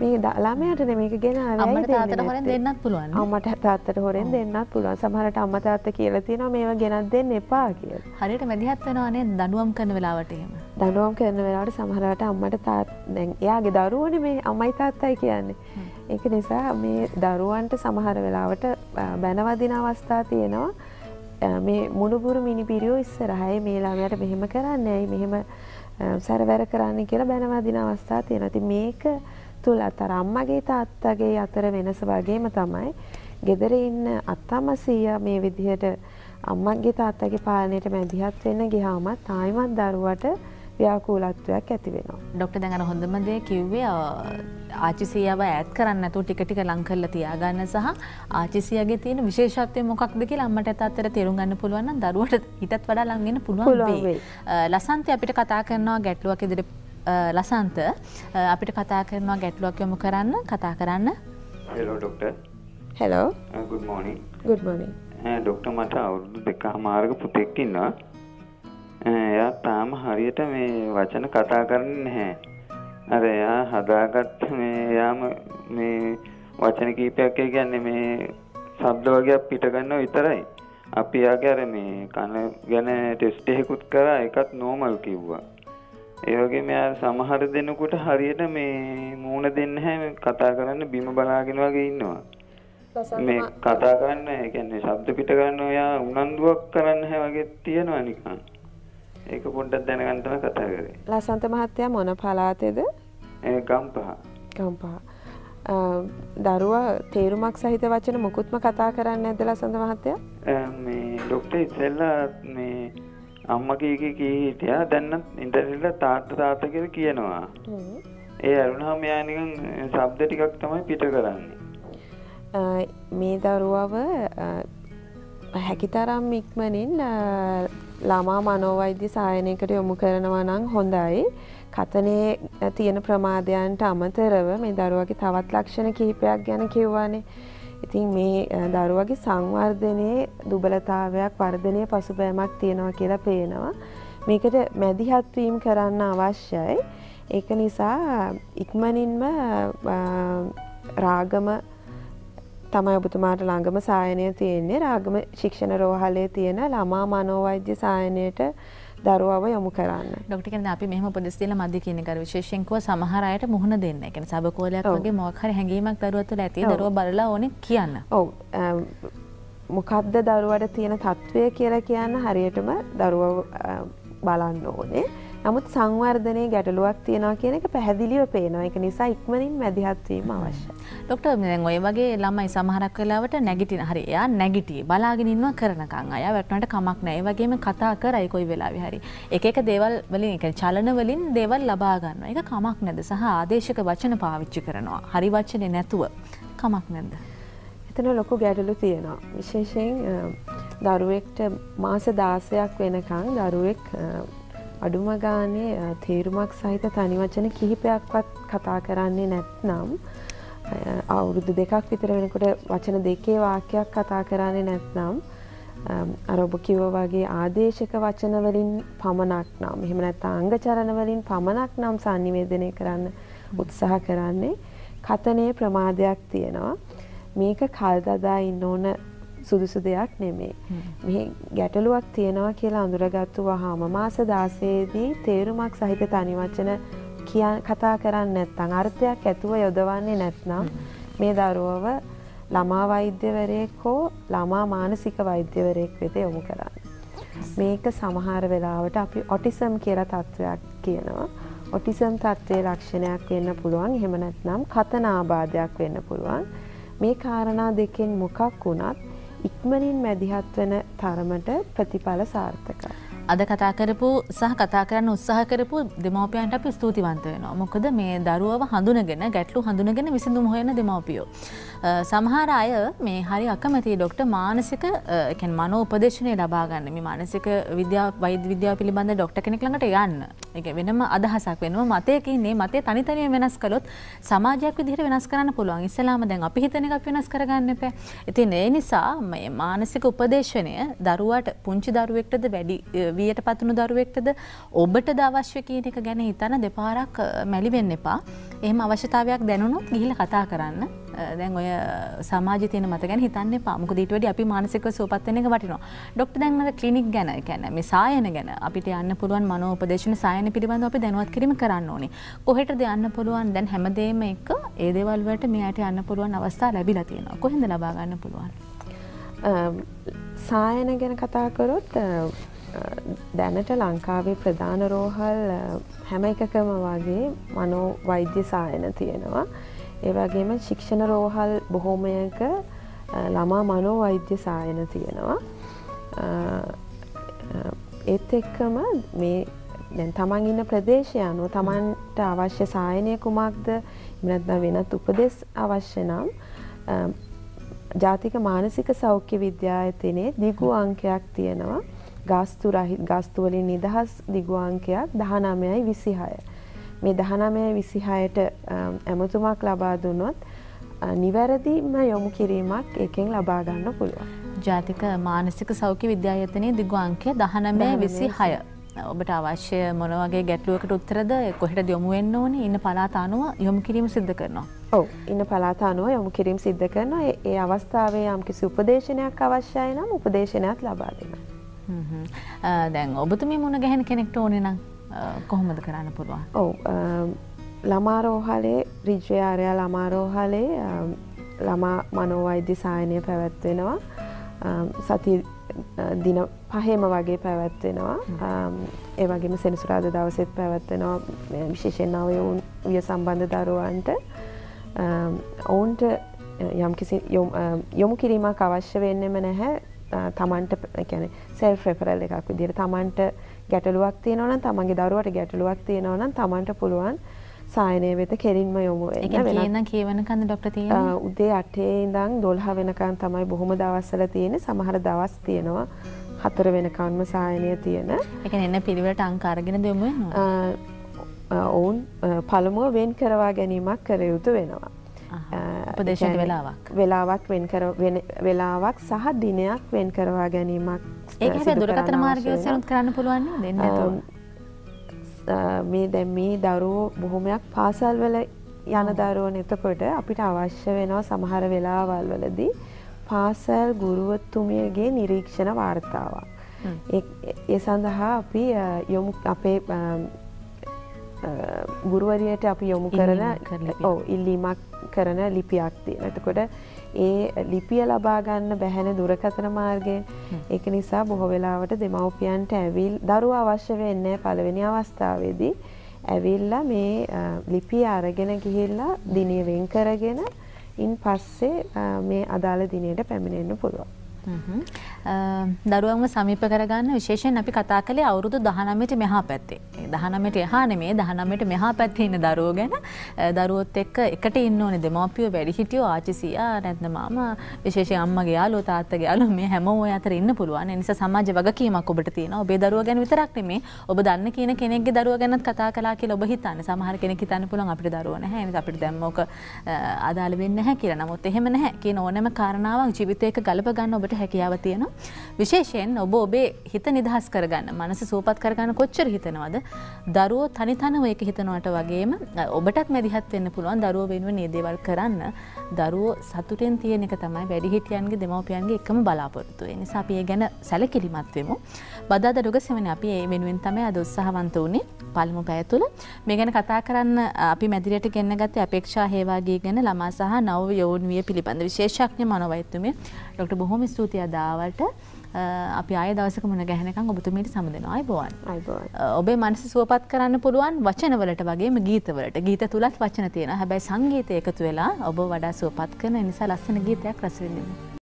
මේ ළමයට මේක ගෙන අම්මට තාත්තට හොරෙන් දෙන්නත් පුළුවන් අම්මට තාත්තට හොරෙන් දෙන්නත් පුළුවන් සමහරට අම්ම තාත්ත කියලා තියෙනවා මේවා ගෙනත් දෙන්න එපා කියලා. හරියට මැදිහත් වෙනවානේ දඬුවම් කරන වෙලාවට එහෙම. දඬුවම් කරන වෙලාවට සමහරවට අම්මට තාත් දැන් එයාගේ දරුවනේ මේ අම්මයි තාත්තයි කියන්නේ. ඒක නිසා මේ දරුවන්ට සමහර වෙලාවට බැනවදින අවස්ථා තියෙනවා. මේ මුණුපුරු මිනිපිරියෝ ඉස්සරහයි මේ ළමයට මෙහෙම කරන්න ඇයි මෙහෙම සැරවැර කරන්න කියලා බැනවදින අවස්ථා තියෙනවා. ඉතින් මේක තුල අතර අම්මගේ තාත්තගේ අතර වෙනස වගේම තමයි ගෙදර ඉන්න අත්තම්ම සීයා මේ විදිහට අම්මගේ තාත්තගේ පාලනයට මැදිහත් වෙන්න ගියාමත් තායිමත් දරුවට ව්‍යාකූලත්වයක් ඇති වෙනවා. ඩොක්ටර් දැන් අර හොඳම දේ කිව්වේ ආච්චි සීයාව ඈඩ් කරන්න නැතුව ටික ටික ලං කරලා තියාගන්න සහ ආච්චි සීයාගේ තියෙන විශේෂත්වය මොකක්ද කියලා අම්මට තාත්තට තේරුම් ගන්න පුළුවන් නම් දරුවට ඊටත් වඩා ලං වෙන්න පුළුවන් වෙයි. ලසන්ති අපිට කතා කරනවා ගැටලුවක් ඉදිරියට ලසන්ත. අපිට කතා කරනවා ගැටලුවක් යොමු කරන්න කතා කරන්න. Hello doctor hello good මෝනිින් good මෝනිින් doctor මට අවුරුදු දෙක හමාර්ග පුතෙක් ඉන්නවා එයා තාම හරියට මේ වචන කතා කරන්න නැහැ අර එයා හදාගත්ත මේ එයාම මේ වචන කීපයක් කියන්නේ මේ සබ්ද වගේක් පිටගන්න විතරයි අපි යාගේ අර මේ කන ගැන ටෙස්ට් එකකුත් කරා එකත් නෝමල් කිව්වා ඒ වගේ මෙයා සමහර දෙනකොට හරියට මේ මූණ දෙන්න හැ කතා කරන්න බිම බලාගෙන වගේ ඉන්නවා. මේ කතා කරන්න ඒ කියන්නේ ශබ්ද පිට ගන්න ඔයා උනන්දුවක් කරන්න හැ වගේ තියෙනවා නිකන්. ඒක පොඩ්ඩක් දැනගන්න තමයි කතා කරේ. ලසන්ත මහත්තයා මොන පළාතේද? ඒ ගම්පහ. ගම්පහ. දරුවා තේරුමක් සහිත වචන මුකුත්ම කතා කරන්නේ නැද්ද ලසන්ත මහත්තයා? මේ ડોක්ටර් ඉස්සෙල්ලා මේ අම්මගේ එක කී හිටියා දැන්නත් ඉන්ටර්නෙට් තාත්ත තාත්ත කියලා කියනවා. ඒ අරුණාම යා නිකන් ශබ්ද ටිකක් තමයි පිට කරන්නේ. මේ දරුවව හැකිතරම් ඉක්මනින් ළමා මනෝවෛද්‍ය සායනයකට යොමු කරනවා නම් හොඳයි. කතනේ තියෙන ප්‍රමාදයන්ට අමතරව මේ දරුවගේ තවත් ලක්ෂණ කිහිපයක් ගැන කිව්වානේ. ඉතින් මේ දරුවගේ සංවර්ධනයේ දුබලතාවයක් වර්ධනය පසුබෑමක් තියෙනවා කියලා පේනවා. මේකට මැදිහත්වීම් කරන්න අවශ්‍යයි. ඒක නිසා ඉක්මනින්ම රාගම තමයි ඔබතුමාට ළඟම සායනය තියෙන්නේ රාගම ශික්ෂණ රෝහලේ තියෙන ළමා මනෝවෛද්‍ය සායනයට දරුවව යොමු කරන්න. ඩොක්ටර් කියන්නේ අපි මෙහෙම උපදෙස් දීලා මදි කියන එක විශේෂයෙන් කව සමහර අයට මුහුණ දෙන්න. ඒ කියන්නේ සබකෝලයක් වගේ මොකක් හරි හැඟීමක් දරුවා තුළ ඇති. දරුවා බලලා ඕනේ කියන්න. ඔව්. මොකද්ද දරුවට තියෙන තත්වය කියලා කියන්න හරියටම දරුවව බලන්න ඕනේ. නමුත් සංවර්ධනයේ ගැටලුවක් තියෙනවා කියන එක පැහැදිලිව පේනවා. ඒක නිසා ඉක්මනින් මැදිහත් වීම අවශ්‍යයි. ડોක්ටර් දැන් ඔය වගේ ළමයි සමහරක් වෙලාවට නැගිටින හරි එයා නැගිටි බලාගෙන ඉන්නවා කරනකම් අය වැටුණාට කමක්. ඒ වගේම කතා කරයි කොයි වෙලාවෙ හරි. එක එක දේවල් වලින් ඒ කියන්නේ චලන වලින් දේවල් ලබා ගන්නවා. ඒක කමක් නැද්ද? සහ ආදේශක වචන පාවිච්චි කරනවා. හරි වචනේ නැතුව කමක් නැද්ද? එතන ලොකු ගැටලු තියෙනවා. විශේෂයෙන් දරුවෙක්ට මාස 16ක් වෙනකන් දරුවෙක් අඩුම ගානේ තේරුමක් සහිත තනි වචන කිහිපයක්වත් කතා කරන්නේ නැත්නම් අවුරුදු දෙකක් විතර වෙනකොට වචන දෙකේ වාක්‍යයක් කතා කරන්නේ නැත්නම් අර ඔබ කිව්ව වගේ ආදේශක වචන වලින් පමණක් නම් එහෙම නැත්නම් අංග චරණ වලින් පමණක් නම් sannivedanaya කරන්න උත්සාහ කරන්නේ කතනේ ප්‍රමාදයක් තියෙනවා. මේක කල්දදා ඉන්න ඕන සුදුසු දෙයක් නෙමේ. මෙහි ගැටලුවක් තියෙනවා කියලා අඳුරගත්තු වහාම මාස 16දී තේරුමක් සහිත තනි වචන කියන් කතා කරන්නේ නැත්නම් අර්ථයක් ඇතුව යොදවන්නේ නැත්නම් මේ දරුවව ළමා වෛද්‍යවරයෙක් හෝ ළමා මානසික වෛද්‍යවරයෙක් වෙත යොමු කරන්න. මේක සමහර වෙලාවට අපි ඔටිසම් කියලා තත්ත්වයක් කියනවා. ඔටිසම් තත්ත්වයේ ලක්ෂණයක් වෙන්න පුළුවන් එහෙම නැත්නම් කතන ආබාධයක් වෙන්න පුළුවන්. මේ කාරණා දෙකෙන් මොකක් වුණත් ඉක්මනින් මැදිහත් වෙන තරමට ප්‍රතිඵල සාර්ථකයි. අද කතා කරපු සහ කතා කරන්න උත්සාහ කරපු දෙමවපියන්ට අපි ස්තුතිවන්ත වෙනවා. මොකද මේ දරුවව හඳුනගෙන ගැටලු හඳුනගෙන විසඳුම් හොයන දෙමවපියෝ. සමහර අය මේ හරි අකමැති ඩොක්ට මානසික මනෝ උපදේශනය ලබාගන්න මේ මානසික විද්‍යා වෛද්‍ය විද්‍යාව පිළිබඳ ඩොක්ට කෙනෙක් ළඟට යන්න. එක වෙනම අදහසක් වෙනවා මතයකින්නේ මතේ තනිතනිය වෙනස් කළොත් සමාජයක් විදිහට වෙනස් කරන්න පුළුවන්. ඉස්සලාම දැන් අපි හිතන එකක් වෙනස් කරගන්න එපා. ඉතින් ඒ නිසා මේ මානසික උපදේශනය දරුවාට පුංචි දරුවෙක්ටද වැඩි වියට පත්වුණු දරුවෙක්ටද ඔබටද අවශ්‍ය කියන එක ගැන හිතන දෙපාරක් මැලිවෙන්න එපා. එහෙම අවශ්‍යතාවයක් දැනුනොත් ගිහිල්ලා කතා කරන්න. දැන් ඔය සමාජ තියෙන මත ගැන හිතන්න එපා. මොකද ඊට වැඩි අපි මානසිකව සුවපත් වෙන එක වටිනවා. ડોක්ටර් දැන් අර ක්ලිනික් ගැන කියන්නේ මේ සායන ගැන අපිට යන්න පුළුවන් මනෝපදේශන සායන පිළිබඳව අපි දැනුවත් කිරීම කරන්න ඕනේ. කොහෙටද යන්න පුළුවන් දැන් හැමදේම එක ඒ දේවල් වලට මෙයාට යන්න පුළුවන් අවස්ථා ලැබිලා තියෙනවා. කොහෙන්ද ලබා ගන්න පුළුවන්? සායන ගැන කතා කරොත් දැනට ලංකාවේ ප්‍රධාන රෝහල් හැම එකකම වගේ මනෝ වෛද්‍ය සායන තියෙනවා. ඒ වගේම ශික්ෂණ රෝහල් බොහෝමයක ළමා මනෝ වෛද්‍ය සායන තියෙනවා. ඒත් එක්කම මේ දැන් තමන් ඉන්න ප්‍රදේශය අනුව තමන්ට අවශ්‍ය සායනය කුමක්ද නැත්නම් වෙනත් උපදෙස් අවශ්‍ය නම් ජාතික මානසික සෞඛ්‍ය විද්‍යායතනයේ දිගු අංකයක් තියෙනවා. ගාස්තු ගාස්තු වලින් නිදහස් දිගු අංකයක් 19යි 26. මේ 19යි 26ට ඇමතුමක් ලබා දුන්නොත් නිවැරදිම යොමු කිරීමක් එකෙන් ලබා ගන්න පුළුවන්. ජාතික මානසික සෞඛ්‍ය විද්‍යායතනයේ දිගු අංකය 19 26. ඔබට අවශ්‍ය මොන වගේ ගැටලුවකට උත්තරද කොහෙට යොමු වෙන්න ඕනේ ඉන්න පළාත අනුව යොමු කිරීම සිද්ධ කරනවා. ඔව් ඉන්න පළාත අනුව යොමු කිරීම සිද්ධ කරනවා. ඒ අවස්ථාවේ යම්කිසි උපදේශනයක් අවශ්‍යයි නම් උපදේශනයක් ලබා දෙනවා. දැන් ඔබතුමී මුණ ගැහෙන කෙනෙක්ට ඕනෙ නම් කොහොමද කරන්න පුළුවන්? ඔව ළමාරෝහලේ රිජ්වයාරයා ළමාරෝහලේ ළමා මනෝවෛද්‍ය සායනය පැවැත්වෙනවා. සති දින පහෙම වගේ පැවැත්වෙනවා. ඒ වගේම සෙනසුරාද දවසෙත් පැවැත්වෙනවා විශේෂෙන් අවයවුන් විය සම්බන්ධ දරුවන්ට. ඔවුන්ට යම්කිසි යොමු කිරීමක් අවශ්‍ය වෙන්නෙම නැහැ. තමන්ට කැන සෙල් ෆෙපරල් එකක් විදිහට තමන්ට ගැටලුවක් තියෙනවනම් තමන්ගේ දරුවට ගැටලුවක් තියෙනවනම් තමන්ට පුළුවන් සායනය වෙත කෙරින්ම යොමු වෙන කියවනකන්ද ඩොක්ටර් තියෙනවා උදේ 8 ඉඳන් 12 වෙනකන් තමයි බොහොම දවස්වල තියෙන්නේ සමහර දවස් තියෙනවා හතර වෙනකන්ම සායනය තියෙන. ඒ කියන්නේ එන්න පිළිවෙලට අංක අරගෙන යොමු වෙනවා. ඔවුන් පළමුව වෙන් කරවා ගැනීමක් කර යුතු වෙනවා. උපදේශයට වෙලාවක්. වෙලාවක් වෙන් කර වෙලාවක් සහ දිනයක් වෙන් කරවා ගැනීමක් ඒ දුරකතන මාර්ගය සනුත් කරන්න පුළුවන් දෙන්න මේ දැම් මේ දරුවෝ බොහොමයක් පාසල් වල යන දරුවන. එතකොට අපිට අවශ්‍ය වෙනවා සමහර වෙලාවල් වලදී පාසල් ගුරුවත්තුමියගේ නිරීක්ෂණ වාර්තාවක්. ඒ සඳහා අපි යොමු අපේ ගුරුවරියට අපි යොමු කරන ඉල්ලීමක් කරන ලිපියක් තියෙන. එතකොට ඒ ලිපිය ලබා ගන්න බැහැන දුරකථන මාර්ගයෙන් ඒක නිසා බොහෝ වෙලාවට දෙමව්පියන්ට ඇවිල් දරුවා අවශ්‍ය වෙන්නේ පළවෙනි අවස්ථාවේදී ඇවිල්ලා මේ ලිපිය අරගෙන ගිහිල්ලා දිනය වෙන් කරගෙන ඉන් පස්සේ මේ අදාළ දිනයට පැමිණෙන්න පුළුවන්. දරුවන්ව සමීප කරගන්න විශේෂයෙන් අපි කතා කළේ අවුරුදු 19ට මෙහා පැත්තේ. 19ට එහා නෙමේ 19ට මෙහා පැත්තේ ඉන්න දරුවෝ ගැන දරුවොත් එක්ක එකට ඉන්න ඕනේ දෙමව්පියෝ වැඩිහිටියෝ ආච්චිසියා නැත්නම් මාමා විශේෂයෙන් අම්මගේ යාළුවෝ තාත්තගේ යාළුවෝ මේ හැමෝම ඔය අතර ඉන්න පුළුවන්. ඒ නිසා සමාජ වගකීමක් ඔබට තියෙනවා. ඔබේ දරුවා ගැන විතරක් නෙමේ ඔබ දන්න කියන කෙනෙක්ගේ දරුවා ගැනත් කතා කළා කියලා ඔබ හිතන්නේ. සමහර කෙනෙක් හිතන්න පුළුවන් අපිට දරුවෝ නැහැ. ඒ නිසා අපිට දැන් මොක අදාළ වෙන්නේ නැහැ කියලා. නමුත් එහෙම නැහැ. කියන ඕනෑම කාරණාවක් ජීවිතයක ගලප ගන්න ඔබට හැකියාව තියෙනවා. විශේෂයෙන් ඔබ ඔබේ හිත නිදහස් කරගන්න මනස සූපත් කරගන්න කොච්චර හිතනවද දරුවෝ තනි තනව ඒක හිතනවට වගේම ඔබටත් මැදිහත් වෙන්න පුළුවන් දරුවෝ වෙනුවෙන් මේ දේවල් කරන්න දරුවෝ සතුටෙන් තියෙන එක තමයි වැඩිහිටියන්ගේ දෙමව්පියන්ගේ එකම බලාපොරොත්තුව. ඒ නිසා අපි ඒ ගැන සැලකිලිමත් වෙමු. බදාදා රුග සෙවනේ අපි ඒ වෙනුවෙන් තමයි අද උත්සාහවන්ත වුණේ පළමු පැය තුල. මේ ගැන කතා කරන්න අපි මැදිරියට ගෙන්න ගත්තේ අපේක්ෂා හේවාගේ ගැන ළමා සහ නව යෞවන විය පිළිබඳ විශේෂඥ මනෝවෛද්‍යතුමිය ඩොක්ටර් බොහොම ස්තුතියි අදාවට අපි ආය දවසක මුණ ගැහෙනකම් ඔබතුමීට සමුදෙනවා අයිබෝවන්. ඔබේ මනස සුවපත් කරන්න පුළුවන් වචනවලට වගේම ගීතවලට. ගීත තුලත් වචන තියෙනවා. හැබැයි සංගීතය එකතු වෙලා ඔබ වඩා සුවපත් කරන නිසා ලස්සන ගීතයක් රස විඳින්න.